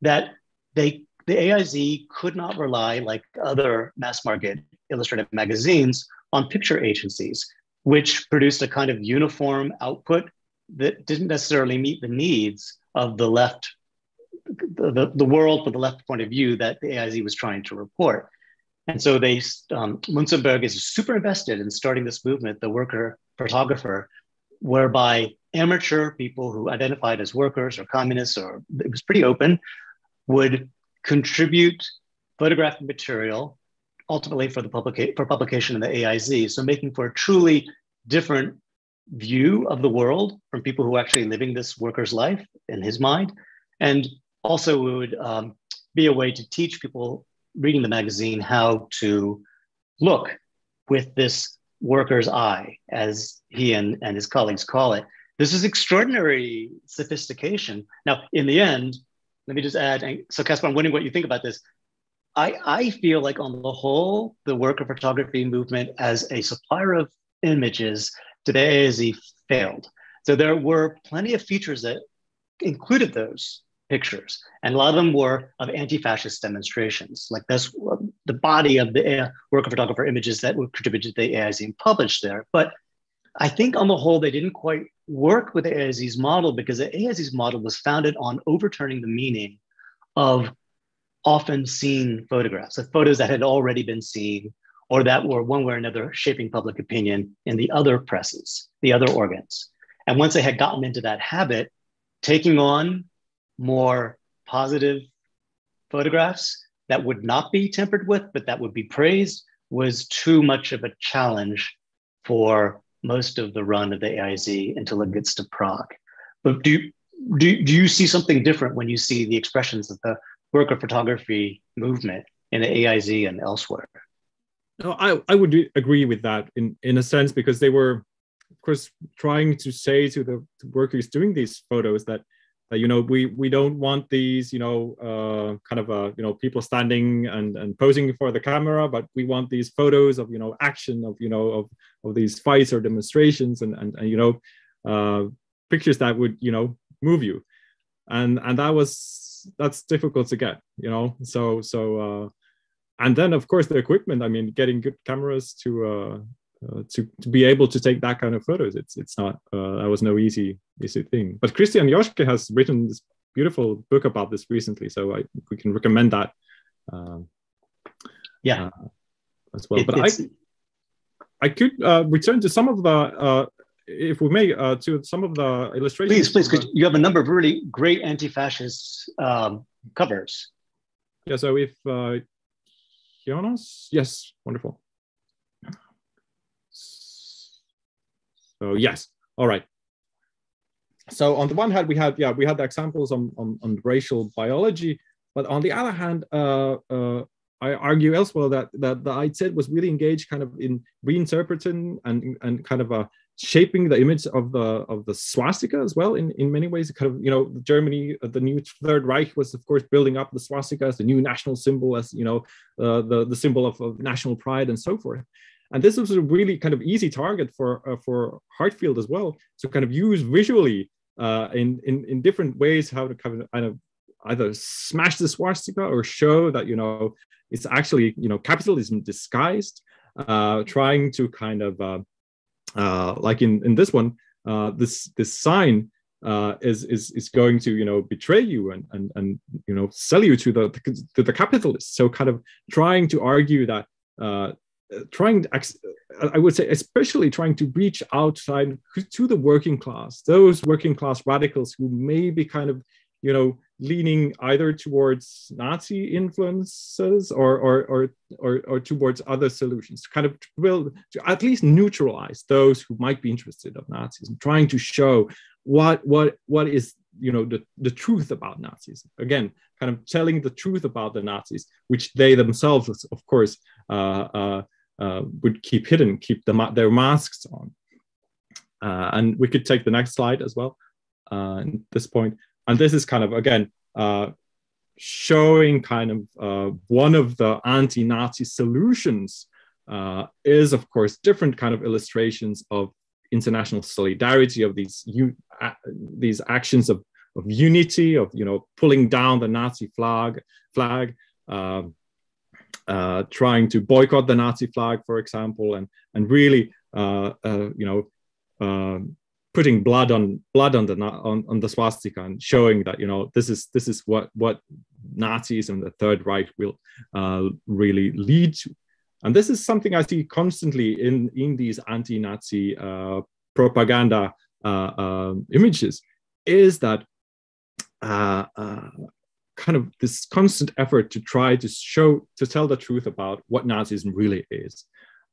S2: that they the AIZ could not rely, like other mass market illustrative magazines, on picture agencies, which produced a kind of uniform output that didn't necessarily meet the needs of the left, the, the world from the left point of view that the AIZ was trying to report. And so they, um, Münzenberg is super invested in starting this movement, the worker photographer, whereby amateur people who identified as workers or communists, or it was pretty open, would contribute photographic material ultimately for the publica- for publication in the AIZ. So making for a truly different view of the world from people who are actually living this worker's life in his mind. And also would um, be a way to teach people reading the magazine how to look with this worker's eye, as he and, and his colleagues call it. This is extraordinary sophistication. Now, in the end, let me just add, and so Kasper, I'm wondering what you think about this. I, I feel like on the whole, the worker photography movement as a supplier of images today is he failed. So there were plenty of features that included those pictures. And a lot of them were of anti-fascist demonstrations. Like this, the body of the work of photographer images that were contributed to the AIZ and published there. But I think on the whole, they didn't quite work with AIZ's model because the AIZ's model was founded on overturning the meaning of often seen photographs, of photos that had already been seen or that were one way or another shaping public opinion in the other presses, the other organs. And once they had gotten into that habit, taking on more positive photographs that would not be tempered with, but that would be praised, was too much of a challenge for most of the run of the AIZ until it gets to Prague. But do you, do, do you see something different when you see the expressions of the worker photography movement in the AIZ and elsewhere?
S3: No, I, I would agree with that in, in a sense because they were, of course, trying to say to the workers doing these photos that you know we we don't want these you know uh, kind of uh, you know people standing and and posing for the camera but we want these photos of you know action of you know of of these fights or demonstrations and and, and you know uh, pictures that would you know move you. And and that was that's difficult to get you know? So so uh, and then of course the equipment i mean getting good cameras to uh, uh, to, to be able to take that kind of photos it's it's not uh, that was no easy easy thing. But christian joschke has written this beautiful book about this recently so I, we can recommend that um,
S2: yeah.
S3: uh, as well. It, but i i could uh, return to some of the uh, if we may uh, to some of the illustrations.
S2: Please please because you have a number of really great anti-fascist um, covers.
S3: Yeah so if Jonas? Yes wonderful So yes, all right. So on the one hand, we had yeah we had the examples on on, on racial biology, but on the other hand, uh, uh, I argue elsewhere that that the AIZ was really engaged kind of in reinterpreting and and kind of uh, shaping the image of the of the swastika as well in in many ways. Kind of you know Germany, uh, the new Third Reich was of course building up the swastika as the new national symbol, as you know uh, the the symbol of, of national pride and so forth. And this was a really kind of easy target for uh, for Heartfield as well to kind of use visually uh, in, in in different ways how to kind of, kind of either smash the swastika or show that you know it's actually you know capitalism disguised, uh, trying to kind of uh, uh, like in in this one uh, this this sign uh, is is is going to you know betray you and and and you know sell you to the to the capitalists. So kind of trying to argue that uh, trying i would say especially trying to reach outside to the working class those working class radicals who may be kind of you know leaning either towards nazi influences or or or or, or towards other solutions to kind of will to at least neutralize those who might be interested of nazis and trying to show what what what is you know the, the truth about nazis. Again kind of telling the truth about the nazis which they themselves of course uh, uh, uh, would keep hidden, keep the, their masks on. Uh, and we could take the next slide as well uh, at this point. And this is kind of, again, uh, showing kind of uh, one of the anti-Nazi solutions is, of course, different kind of illustrations of international solidarity, of these, these actions of, of unity, of, you know, pulling down the Nazi flag, flag um, uh, trying to boycott the Nazi flag, for example, and and really, uh, uh, you know, um, putting blood on blood on the on, on the swastika and showing that you know this is this is what what Nazis and the Third Reich will uh, really lead to, and this is something I see constantly in in these anti-Nazi uh, propaganda uh, images, is that uh, uh, kind of this constant effort to try to show to tell the truth about what Nazism really is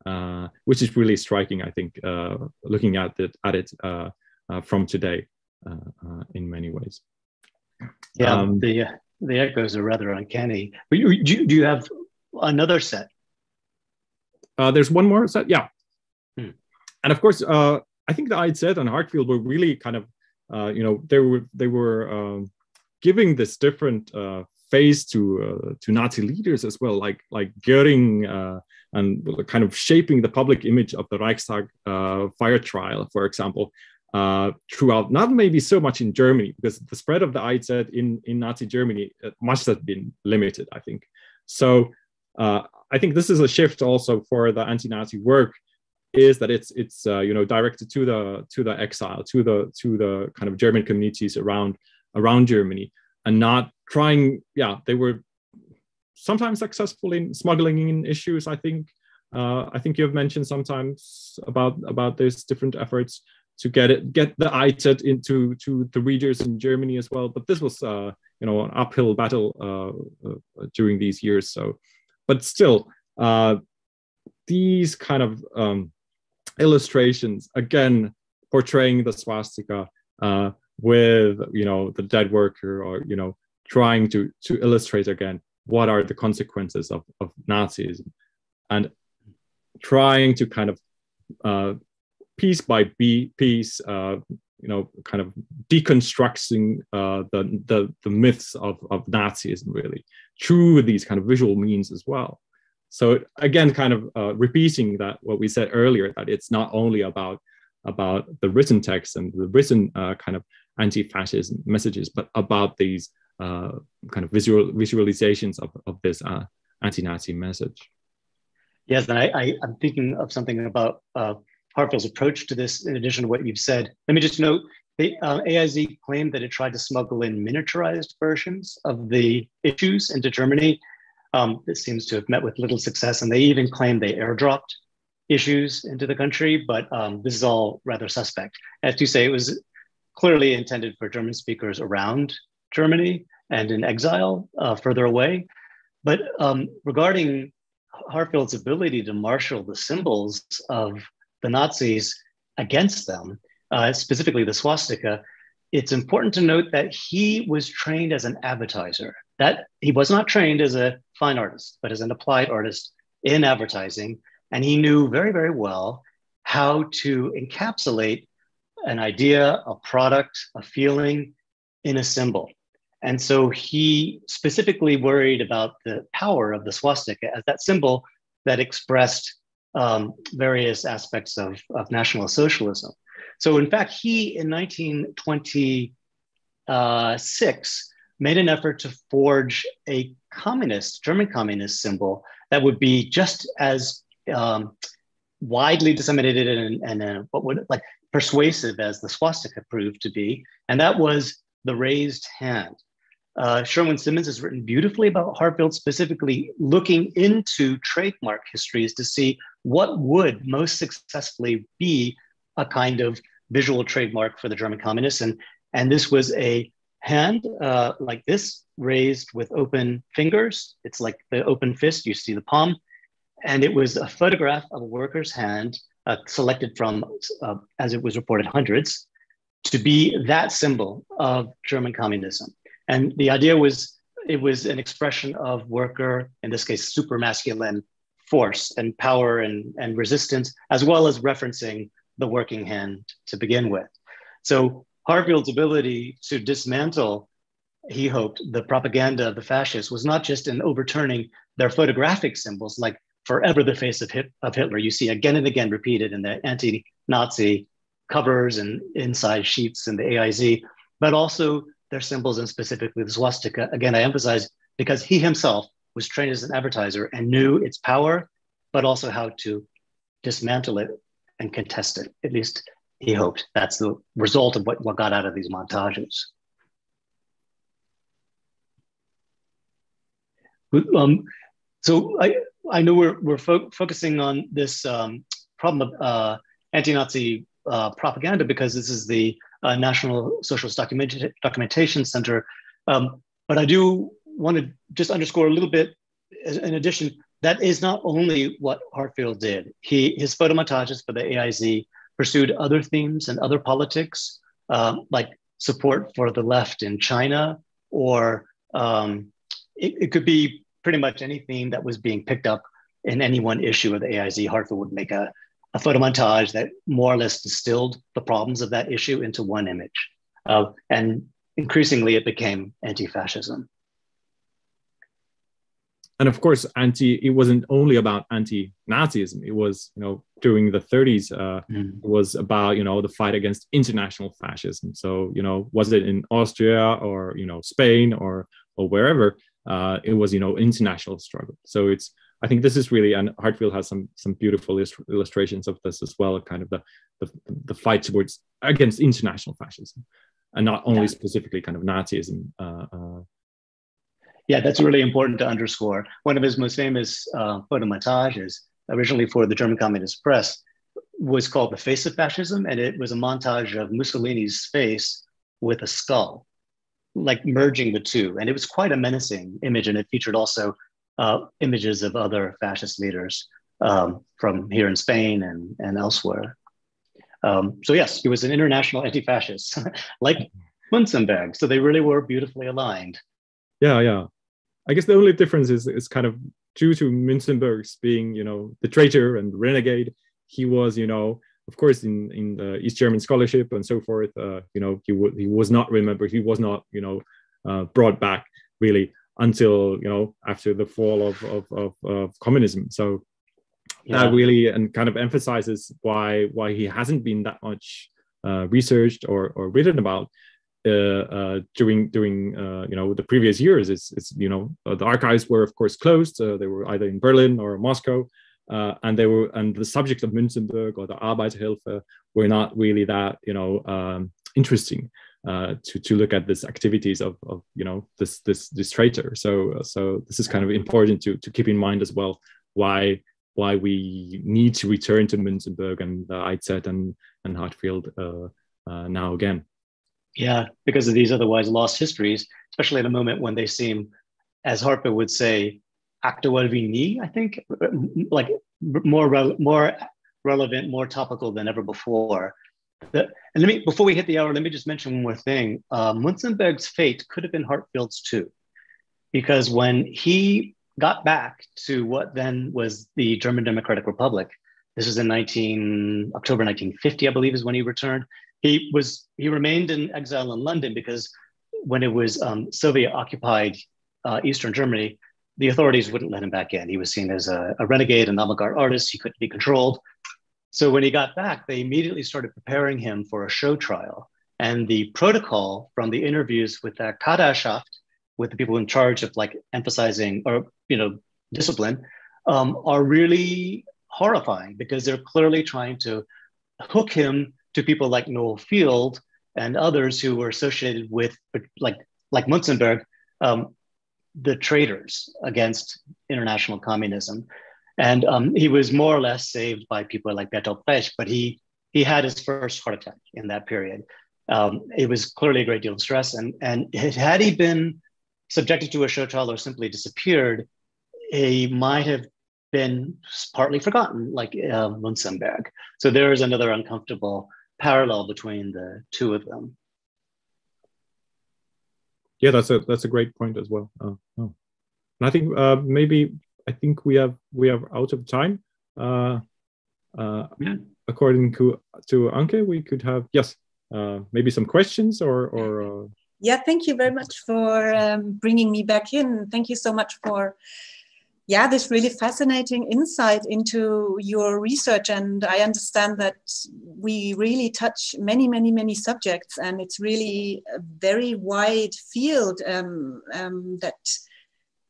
S3: uh, which is really striking, I think, uh, looking at it, at it uh, uh from today uh, in many ways.
S2: Yeah, um, the the echoes are rather uncanny. But you, do, do you have another set?
S3: there's one more set, yeah. Hmm. And of course, I think the AIZ and Heartfield were really kind of, you know, they were they were um, giving this different face to uh, to Nazi leaders as well, like like Goering uh, and kind of shaping the public image of the Reichstag uh, fire trial, for example, uh, throughout. Not maybe so much in Germany because the spread of the AIZ in in Nazi Germany uh, must have been limited. I think so. Uh, I think this is a shift also for the anti-Nazi work is that it's it's you know directed to the to the exile to the to the kind of German communities around around Germany and not trying yeah they were sometimes successful in smuggling in issues i think. Uh, i think you've mentioned sometimes about about these different efforts to get it get the AIZ into to the readers in germany as well. But this was uh, you know an uphill battle uh, uh during these years. So but still uh, these kind of um, illustrations again portraying the swastika uh, with you know the dead worker or you know trying to to illustrate again what are the consequences of, of Nazism. And trying to kind of uh, piece by piece uh, you know kind of deconstructing uh, the, the the myths of, of Nazism really through these kind of visual means as well. So again kind of uh, repeating that what we said earlier that it's not only about about the written text and the written uh, kind of anti-fascist messages, but about these uh, kind of visual visualizations of, of this uh, anti-Nazi message.
S2: Yes, and I, I, am thinking of something about uh, approach to this, in addition to what you've said. Let me just note, the uh, AIZ claimed that it tried to smuggle in miniaturized versions of the issues into Germany. Um, this seems to have met with little success, and they even claimed they airdropped issues into the country, but um, this is all rather suspect. As you say, it was clearly intended for German speakers around Germany and in exile uh, further away. But um, regarding Heartfield's ability to marshal the symbols of the Nazis against them, uh, specifically the swastika, it's important to note that he was trained as an advertiser. That he was not trained as a fine artist, but as an applied artist in advertising, and he knew very, very well how to encapsulate an idea, a product, a feeling in a symbol. And so he specifically worried about the power of the swastika as that symbol that expressed um, various aspects of, of National Socialism. So, in fact, he in 1926 made an effort to forge a communist, German communist symbol that would be just as um, widely disseminated and, and uh, what would like persuasive as the swastika proved to be, and that was the raised hand. Uh, Sherwin Simmons has written beautifully about Heartfield, specifically looking into trademark histories to see what would most successfully be a kind of visual trademark for the German communists. And, and this was a hand uh, like this, raised with open fingers. It's like the open fist, you see the palm. And it was a photograph of a worker's hand uh, selected from, uh, as it was reported, hundreds, to be that symbol of German communism. And the idea was it was an expression of worker, in this case, super masculine force and power and, and resistance, as well as referencing the working hand to begin with. So Heartfield's ability to dismantle, he hoped, the propaganda of the fascists was not just in overturning their photographic symbols like forever the face of, Hit- of Hitler. You see again and again repeated in the anti Nazi covers and inside sheets in the AIZ, but also their symbols and specifically the swastika. Again, I emphasize because he himself was trained as an advertiser and knew its power, but also how to dismantle it and contest it, at least he hoped. That's the result of what, what got out of these montages. Um, so I, I know we're, we're fo focusing on this um, problem of uh, anti-Nazi uh, propaganda because this is the uh, National Socialist Document Documentation Center. Um, but I do want to just underscore a little bit, in addition, that is not only what Heartfield did. He, his photomontages for the AIZ pursued other themes and other politics, um, like support for the left in China, or um, it, it, could be pretty much any theme that was being picked up in any one issue of the AIZ. Heartfield would make a, a photo montage that more or less distilled the problems of that issue into one image. Uh, and increasingly, it became anti fascism
S3: and of course anti it wasn't only about anti-nazism it was you know during the 30s uh, mm. it was about you know the fight against international fascism so you know was it in austria or you know spain or or wherever uh, it was you know international struggle so it's i think this is really and heartfield has some some beautiful illustrations of this as well kind of the the, the fight towards against international fascism and not only yeah. specifically kind of nazism uh, uh
S2: yeah, that's really important to underscore. One of his most famous uh, photomontages, originally for the German Communist Press, was called The Face of Fascism. And it was a montage of Mussolini's face with a skull, like merging the two. And it was quite a menacing image. And it featured also uh, images of other fascist leaders um, from here in Spain and, and elsewhere. Um, so, yes, he was an international anti fascist, like Münzenberg. So they really were beautifully aligned.
S3: Yeah, yeah. I guess the only difference is is kind of due to Münzenberg's being, you know, the traitor and renegade. He was, you know, of course, in in the East German scholarship and so forth. Uh, you know, he w- he was not remembered. He was not, you know, uh, brought back really until you know after the fall of of, of, of communism. So yeah. that really and kind of emphasizes why why he hasn't been that much uh, researched or or written about uh, uh, during during uh, you know the previous years. It's, it's you know the archives were of course closed. they were either in Berlin or Moscow, and they were and the subject of Münzenberg or the Arbeiterhilfe were not really that you know um, interesting. Uh, to to look at these activities of, of you know this this this traitor. So so this is kind of important to to keep in mind as well. Why why we need to return to Münzenberg and uh, Eizet and and Heartfield uh, uh, now again.
S2: Yeah, because of these otherwise lost histories, especially at a moment when they seem, as Harper would say, actual vini, I think, like more re- more relevant, more topical than ever before. The, and let me, before we hit the hour, let me just mention one more thing. Uh, Münzenberg's fate could have been Heartfield's too, because when he got back to what then was the German Democratic Republic, this was in 19 October 1950, I believe, is when he returned he was he remained in exile in London because when it was um, Soviet occupied uh, Eastern Germany, the authorities wouldn't let him back in. He was seen as a, a renegade, an avant-garde artist. He couldn't be controlled. So when he got back, they immediately started preparing him for a show trial. And the protocol from the interviews with the Kaderschaft, with the people in charge of like emphasizing or you know discipline, um, are really horrifying because they're clearly trying to hook him to people like Noel Field and others who were associated with, like, like Münzenberg, um, the traitors against international communism. And um, he was more or less saved by people like Bertolt Brecht, but he, he had his first heart attack in that period. Um, it was clearly a great deal of stress. And, and had he been subjected to a show trial or simply disappeared, he might have been partly forgotten, like uh, Münzenberg. So there is another uncomfortable parallel between the two of them.
S3: Yeah, that's a that's a great point as well. Uh, oh. And I think uh, maybe I think we have we have out of time. Uh, uh, yeah. According to to Anke, we could have yes, uh, maybe some questions or or. Uh...
S1: Yeah, thank you very much for um, bringing me back in. Thank you so much for yeah, this really fascinating insight into your research. And I understand that we really touch many, many, many subjects, and it's really a very wide field um, um, that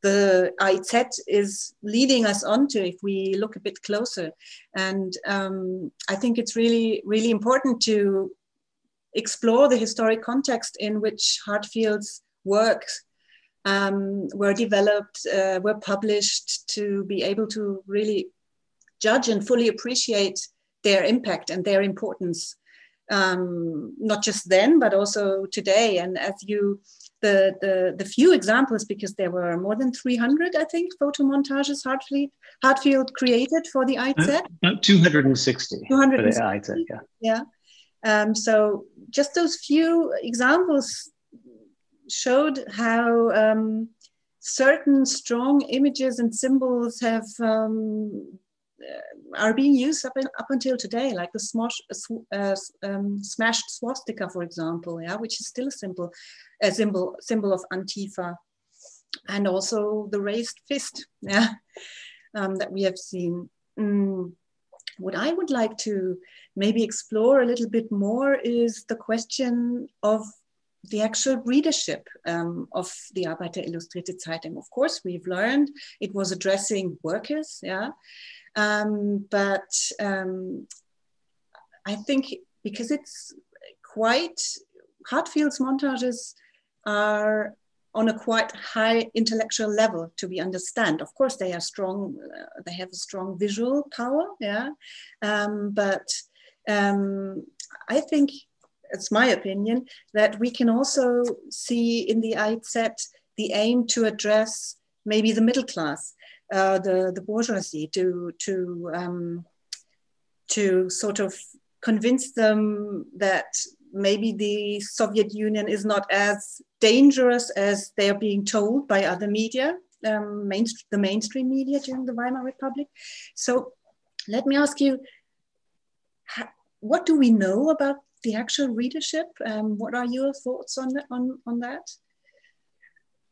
S1: the AIZ is leading us onto if we look a bit closer. And um, I think it's really, really important to explore the historic context in which Heartfield's works um, were developed, uh, were published to be able to really judge and fully appreciate their impact and their importance, um, not just then, but also today. And as you the, the, the few examples, because there were more than 300, I think, photo montages Heartfield, Heartfield created for the AIZ.
S2: About 260, 260. for the yeah.
S1: Yeah. Um, so just those few examples showed how um, certain strong images and symbols have um, uh, are being used up, in, up until today, like the smash, uh, um, smashed swastika, for example, yeah, which is still a symbol, a symbol, symbol of Antifa, and also the raised fist, yeah, um, that we have seen. Mm. What I would like to maybe explore a little bit more is the question of the actual readership um, of the Arbeiter Illustrierte Zeitung. Of course, we've learned it was addressing workers, yeah, um, but um, I think because it's quite, Heartfield's montages are on a quite high intellectual level to be understand. Of course, they are strong, uh, they have a strong visual power, yeah, um, but um, I think it's my opinion that we can also see in the AIZ the aim to address maybe the middle class uh, the, the bourgeoisie to, to, um, to sort of convince them that maybe the Soviet Union is not as dangerous as they are being told by other media, um, the mainstream media during the Weimar Republic. So let me ask you, what do we know about the actual readership? Um, what are your thoughts on, on, on that?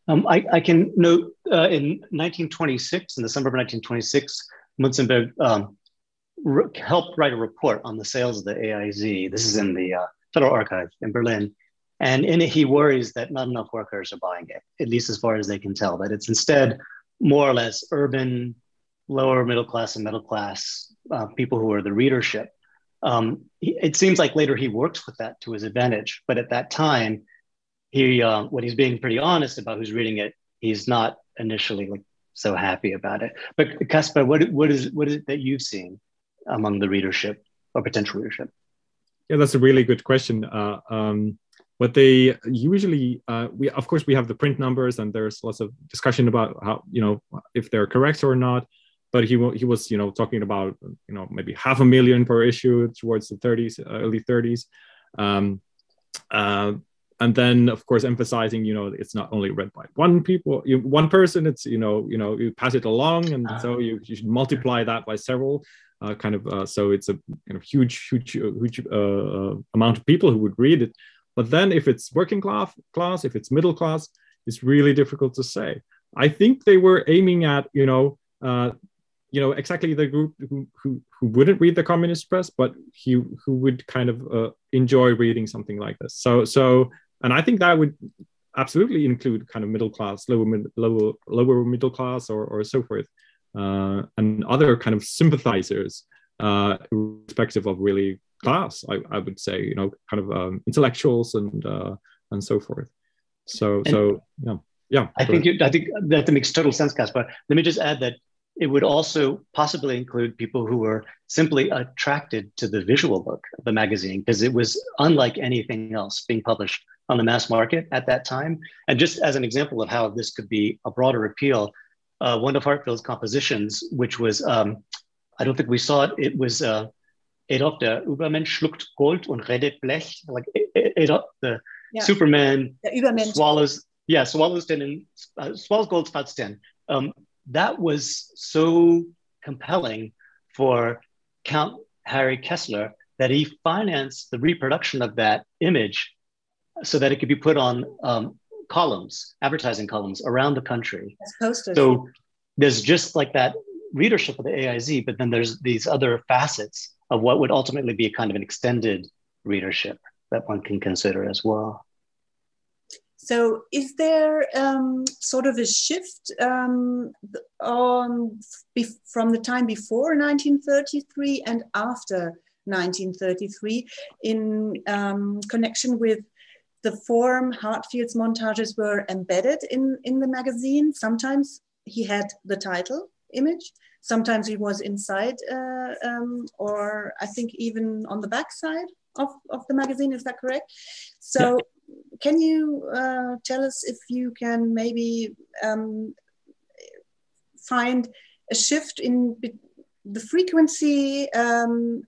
S2: Um, I, I, can note uh, in 1926, in the summer of 1926, Münzenberg um, helped write a report on the sales of the AIZ. This is in the uh, Federal Archive in Berlin. And in it, he worries that not enough workers are buying it, at least as far as they can tell, that it's instead more or less urban, lower middle class and middle class uh, people who are the readership. Um, it seems like later he works with that to his advantage, but at that time, he uh, when he's being pretty honest about who's reading it, he's not initially like so happy about it. But Kasper, what what is what is it that you've seen among the readership or potential readership?
S3: Yeah, that's a really good question. Uh, um, what they usually uh, we of course we have the print numbers and there's lots of discussion about how you know if they're correct or not but he he was you know talking about you know maybe half a million per issue towards the 30s early 30s um, uh, and then of course emphasizing you know it's not only read by one people you, one person it's you know you know you pass it along and uh, so you, you should multiply that by several uh, kind of uh, so it's a kind of huge huge uh, huge uh, uh, amount of people who would read it. But then if it's working class class if it's middle class it's really difficult to say. I think they were aiming at you know you know exactly the group who, who, who wouldn't read the communist press but he who would kind of enjoy reading something like this so so and I think that would absolutely include kind of middle class, lower mid, lower lower middle class, or or so forth, uh, and other kind of sympathizers, uh, irrespective of really class. I, I would say, you know, kind of um, intellectuals and uh, and so forth. So and so yeah yeah.
S2: I think you, I think that makes total sense, Kasper. Let me just add that it would also possibly include people who were simply attracted to the visual book of the magazine because it was unlike anything else being published on the mass market at that time. And just as an example of how this could be a broader appeal, uh, one of Heartfield's compositions, which was, um, I don't think we saw it, it was uh, Adolf der Übermensch schluckt Gold und redet Blech, like Adolf, the yeah. Superman swallows, yeah, swallows den uh, swallows gold spots Um, that was so compelling for Count Harry Kessler that he financed the reproduction of that image so that it could be put on um, columns, advertising columns around the country. So there's just like that readership of the AIZ, but then there's these other facets of what would ultimately be a kind of an extended readership that one can consider as well.
S1: So, is there um, sort of a shift um, on, from the time before 1933 and after 1933 in um, connection with the form Heartfield's montages were embedded in, in the magazine? Sometimes he had the title image, sometimes he was inside, uh, um, or I think even on the back side of, of the magazine. Is that correct? So. Can you uh, tell us if you can maybe um, find a shift in the frequency um,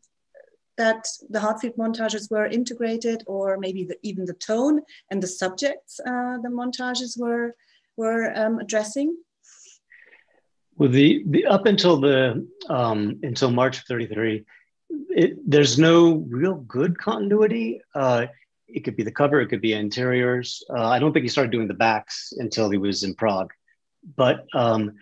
S1: that the Heartfield montages were integrated, or maybe the, even the tone and the subjects uh, the montages were were um, addressing?
S2: Well, the, the up until the um, until March of '33, there's no real good continuity. Uh, it could be the cover, it could be interiors. Uh, I don't think he started doing the backs until he was in Prague. But um,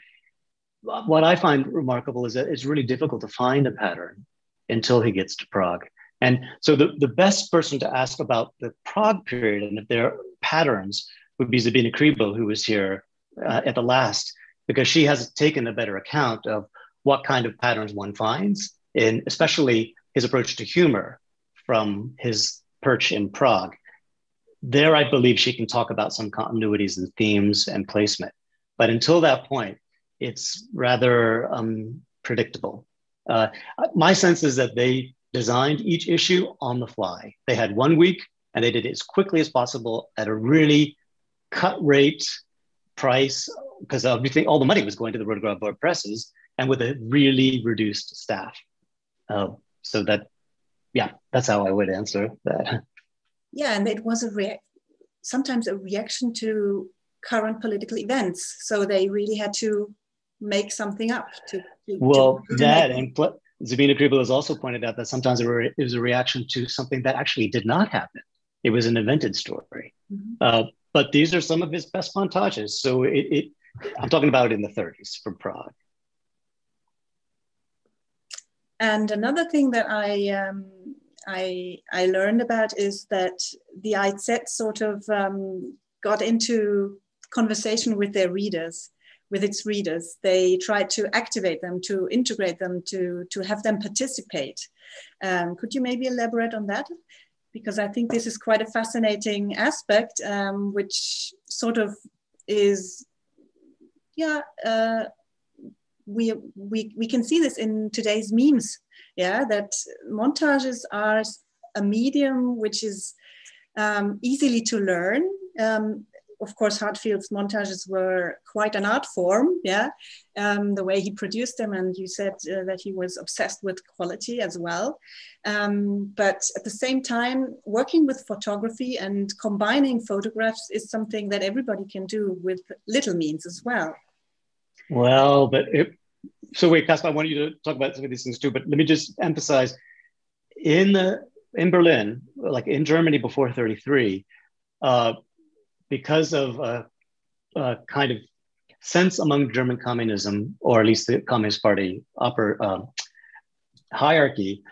S2: what I find remarkable is that it's really difficult to find a pattern until he gets to Prague. And so the, the best person to ask about the Prague period and if there are patterns would be Sabine Kriebel, who was here uh, at the last, because she has taken a better account of what kind of patterns one finds, in especially his approach to humor from his perch in Prague. There, I believe she can talk about some continuities and themes and placement. But until that point, it's rather um, predictable. Uh, my sense is that they designed each issue on the fly. They had one week and they did it as quickly as possible at a really cut rate price because everything, all the money was going to the Rotogravure presses and with a really reduced staff. Uh, so that yeah, that's how I would answer that.
S1: Yeah, and it was a rea- sometimes a reaction to current political events. So they really had to make something up to.
S2: to well, to that and pl- Sabine Kriebel has also pointed out that sometimes it, re- it, was a reaction to something that actually did not happen. It was an invented story. Mm-hmm. Uh, but these are some of his best montages. So it, it I'm talking about in the 30s from Prague.
S1: And another thing that I um, I, I learned about is that the AIZ sort of um, got into conversation with their readers, with its readers. They tried to activate them, to integrate them, to, to have them participate. Um, could you maybe elaborate on that? Because I think this is quite a fascinating aspect, um, which sort of is, yeah, uh, we, we, we can see this in today's memes, yeah, that montages are a medium which is um, easily to learn. Um, of course, heartfield's montages were quite an art form, yeah, um, the way he produced them. And you said uh, that he was obsessed with quality as well. Um, but at the same time, working with photography and combining photographs is something that everybody can do with little means as well.
S2: Well, but it, so wait, Kasper, I want you to talk about some of these things too. But let me just emphasize, in the in Berlin, like in Germany before '33, uh, because of a, a, kind of sense among German communism, or at least the Communist Party upper uh, hierarchy,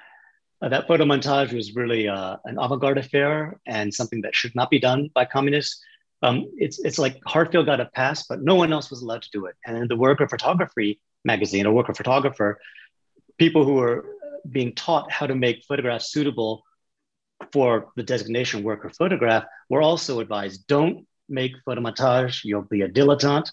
S2: uh, that photo montage was really uh, an avant-garde affair and something that should not be done by communists um, it's it's like Heartfield got a pass, but no one else was allowed to do it. And in the work of photography magazine, a work of photographer, people who were being taught how to make photographs suitable for the designation work of photograph were also advised don't make photomontage, you'll be a dilettante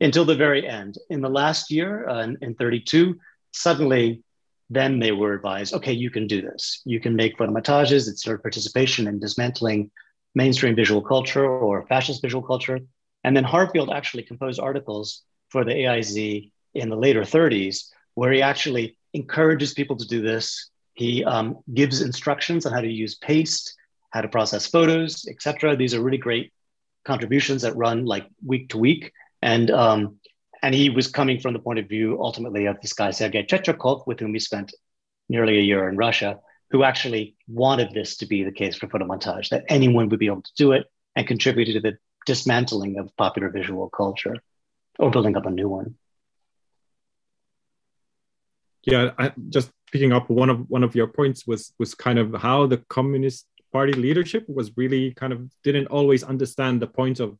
S2: until the very end. In the last year, uh, in, in 32, suddenly then they were advised, okay, you can do this. You can make photomontages. It's sort of participation in dismantling mainstream visual culture or fascist visual culture. And then Heartfield actually composed articles for the AIZ in the later 30s, where he actually encourages people to do this. He um, gives instructions on how to use paste, how to process photos, etc. These are really great contributions that run like week to week. And um, and he was coming from the point of view ultimately of this guy Sergei Tretyakov, with whom he spent nearly a year in Russia, who actually wanted this to be the case for photomontage, that anyone would be able to do it and contributed to the dismantling of popular visual culture or building up a new one.
S3: Yeah, I, just picking up one of one of your points was was kind of how the communist party leadership was really kind of didn't always understand the point of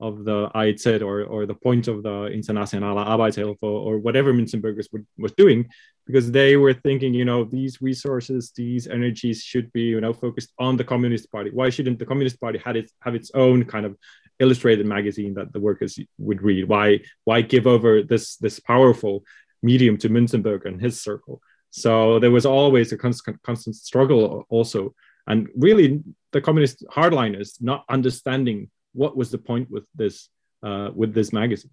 S3: of the AIZ or, or the point of the Internationale Arbeiterhilfe or whatever Münzenbergers was doing, because they were thinking, you know, these resources, these energies should be, you know, focused on the Communist Party. Why shouldn't the Communist Party had it have its own kind of illustrated magazine that the workers would read? Why why give over this this powerful medium to Münzenberg and his circle? So there was always a constant, constant struggle also. And really, the communist hardliners not understanding what was the point with this uh, with this magazine,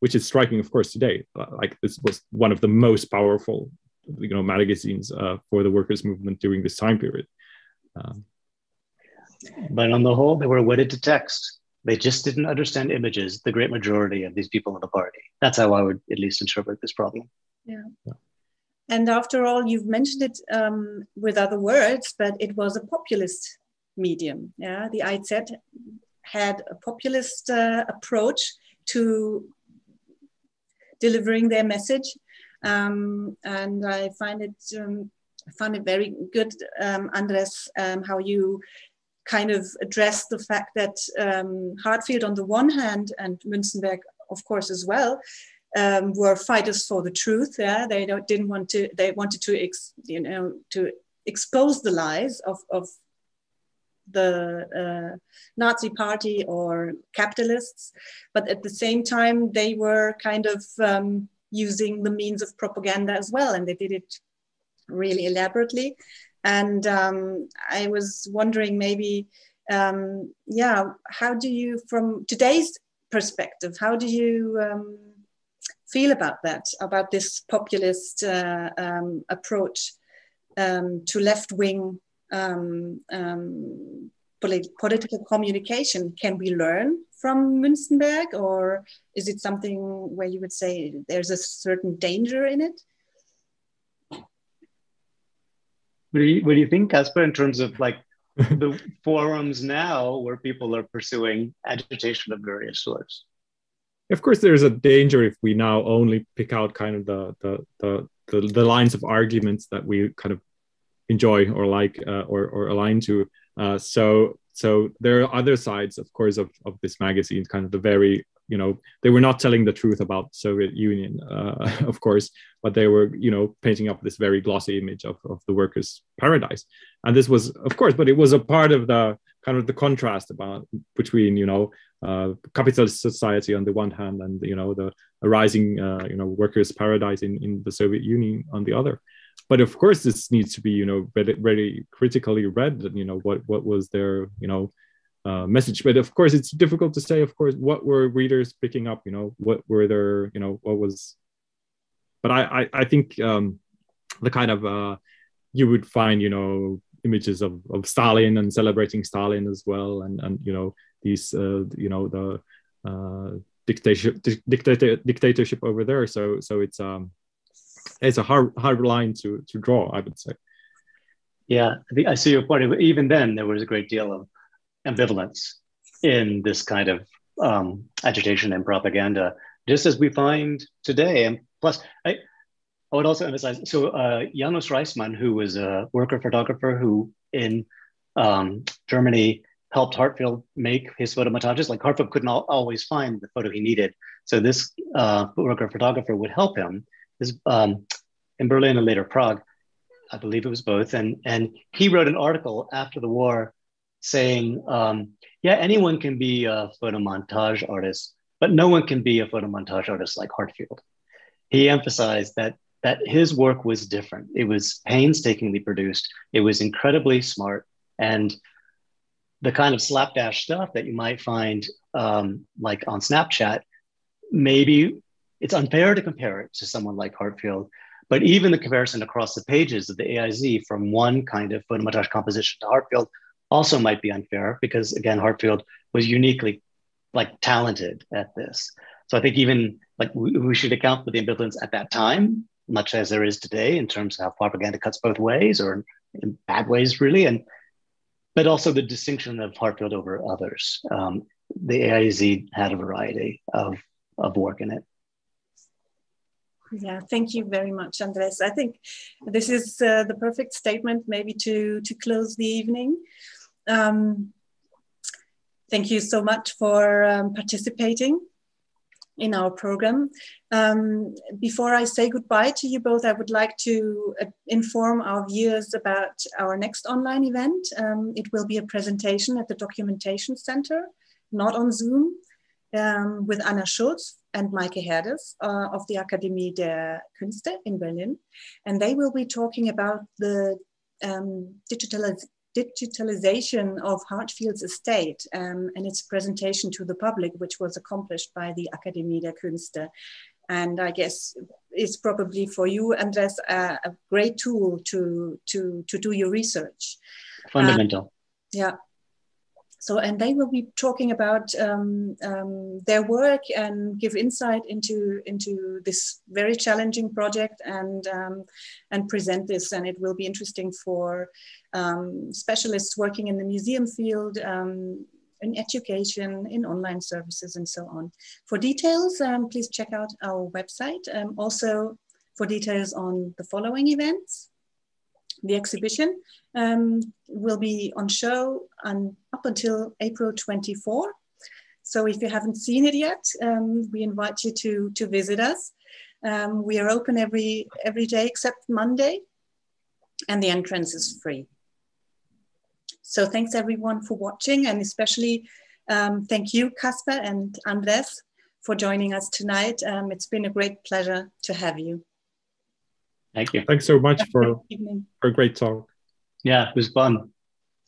S3: which is striking, of course, today. Uh, like this was one of the most powerful, you know, magazines uh, for the workers' movement during this time period. Um,
S2: but on the whole, they were wedded to text. They just didn't understand images. The great majority of these people in the party. That's how I would at least interpret this problem.
S1: Yeah. yeah. And after all, you've mentioned it um, with other words, but it was a populist medium. Yeah, the AIZ had a populist uh, approach to delivering their message, um, and I find it um, I found it very good, um, Andres, um, how you kind of addressed the fact that um, Heartfield on the one hand and Münzenberg, of course, as well, um, were fighters for the truth. Yeah, they didn't want to. They wanted to, ex, you know, to expose the lies of, of the uh, Nazi party or capitalists, but at the same time they were kind of um, using the means of propaganda as well, and they did it really elaborately. And um, I was wondering maybe, um, yeah, how do you, from today's perspective, how do you um, feel about that, about this populist uh, um, approach um, to left wing um, um, polit political communication can we learn from Münzenberg, or is it something where you would say there's a certain danger in it?
S2: What do you, what do you think, Kasper, in terms of like the forums now where people are pursuing agitation of various sorts?
S3: Of course, there's a danger if we now only pick out kind of the the the, the, the lines of arguments that we kind of enjoy or like uh, or, or align to. Uh, so so there are other sides, of course, of, of this magazine, kind of the very you know they were not telling the truth about Soviet Union, uh, of course, but they were you know painting up this very glossy image of, of the workers' paradise, and this was of course, but it was a part of the kind of the contrast about between you know uh, capitalist society on the one hand and you know the rising uh, you know workers' paradise in, in the Soviet Union on the other but of course this needs to be you know very, very critically read you know what what was their you know uh, message. But of course it's difficult to say of course what were readers picking up you know what were their you know what was but i i, I think um the kind of uh you would find you know images of, of stalin and celebrating stalin as well and and you know these uh you know the uh dictatorship dictatorship over there. So so it's um it's a hard hard line to to draw. I would say.
S2: Yeah, I, I see your point. Even then, there was a great deal of ambivalence in this kind of um, agitation and propaganda, just as we find today. And plus, I, I would also emphasize so uh, Janos Reismann, who was a worker photographer who in um, Germany helped Heartfield make his photo montages. Like Heartfield couldn't always find the photo he needed. So this uh, worker photographer would help him is um, in Berlin and later Prague. I believe it was both. And, and he wrote an article after the war saying, um, yeah, anyone can be a photo montage artist, but no one can be a photo montage artist like Heartfield. He emphasized that, that his work was different. It was painstakingly produced. It was incredibly smart. And the kind of slapdash stuff that you might find um, like on Snapchat, maybe it's unfair to compare it to someone like Heartfield, but even the comparison across the pages of the AIZ from one kind of photomontage composition to Heartfield also might be unfair because again, Heartfield was uniquely like talented at this. So I think even like we, should account for the ambivalence at that time, much as there is today in terms of how propaganda cuts both ways or in bad ways really. And but also the distinction of Heartfield over others. Um, the AIZ had a variety of, of work in it.
S1: Yeah, thank you very much, Andres. I think this is uh, the perfect statement, maybe to to close the evening. Um, thank you so much for um, participating in our program. Um, before I say goodbye to you both, I would like to uh, inform our viewers about our next online event. Um, it will be a presentation at the Documentation Center, not on Zoom, um, with Anna Schulz and Maike Herdes uh, of the Akademie der Künste in Berlin. And they will be talking about the um, digitaliz digitalization of Heartfield's estate um, and its presentation to the public, which was accomplished by the Akademie der Künste. And I guess it's probably for you, Andres, a, a great tool to, to, to do your research.
S2: Fundamental. Uh,
S1: yeah, so, and they will be talking about um, um, their work and give insight into into this very challenging project and um, and present this. And it will be interesting for um, specialists working in the museum field, um, in education, in online services, and so on. For details, um, please check out our website. also, for details on the following events the exhibition um, will be on show and up until April 24. So if you haven't seen it yet, um, we invite you to, to visit us. Um, we are open every, every day except Monday, and the entrance is free. So thanks everyone for watching, and especially um, thank you, Kasper and Andres, for joining us tonight. Um, it's been a great pleasure to have you.
S2: Thank you.
S3: Thanks so much for, for a great talk.
S2: Yeah, it was fun.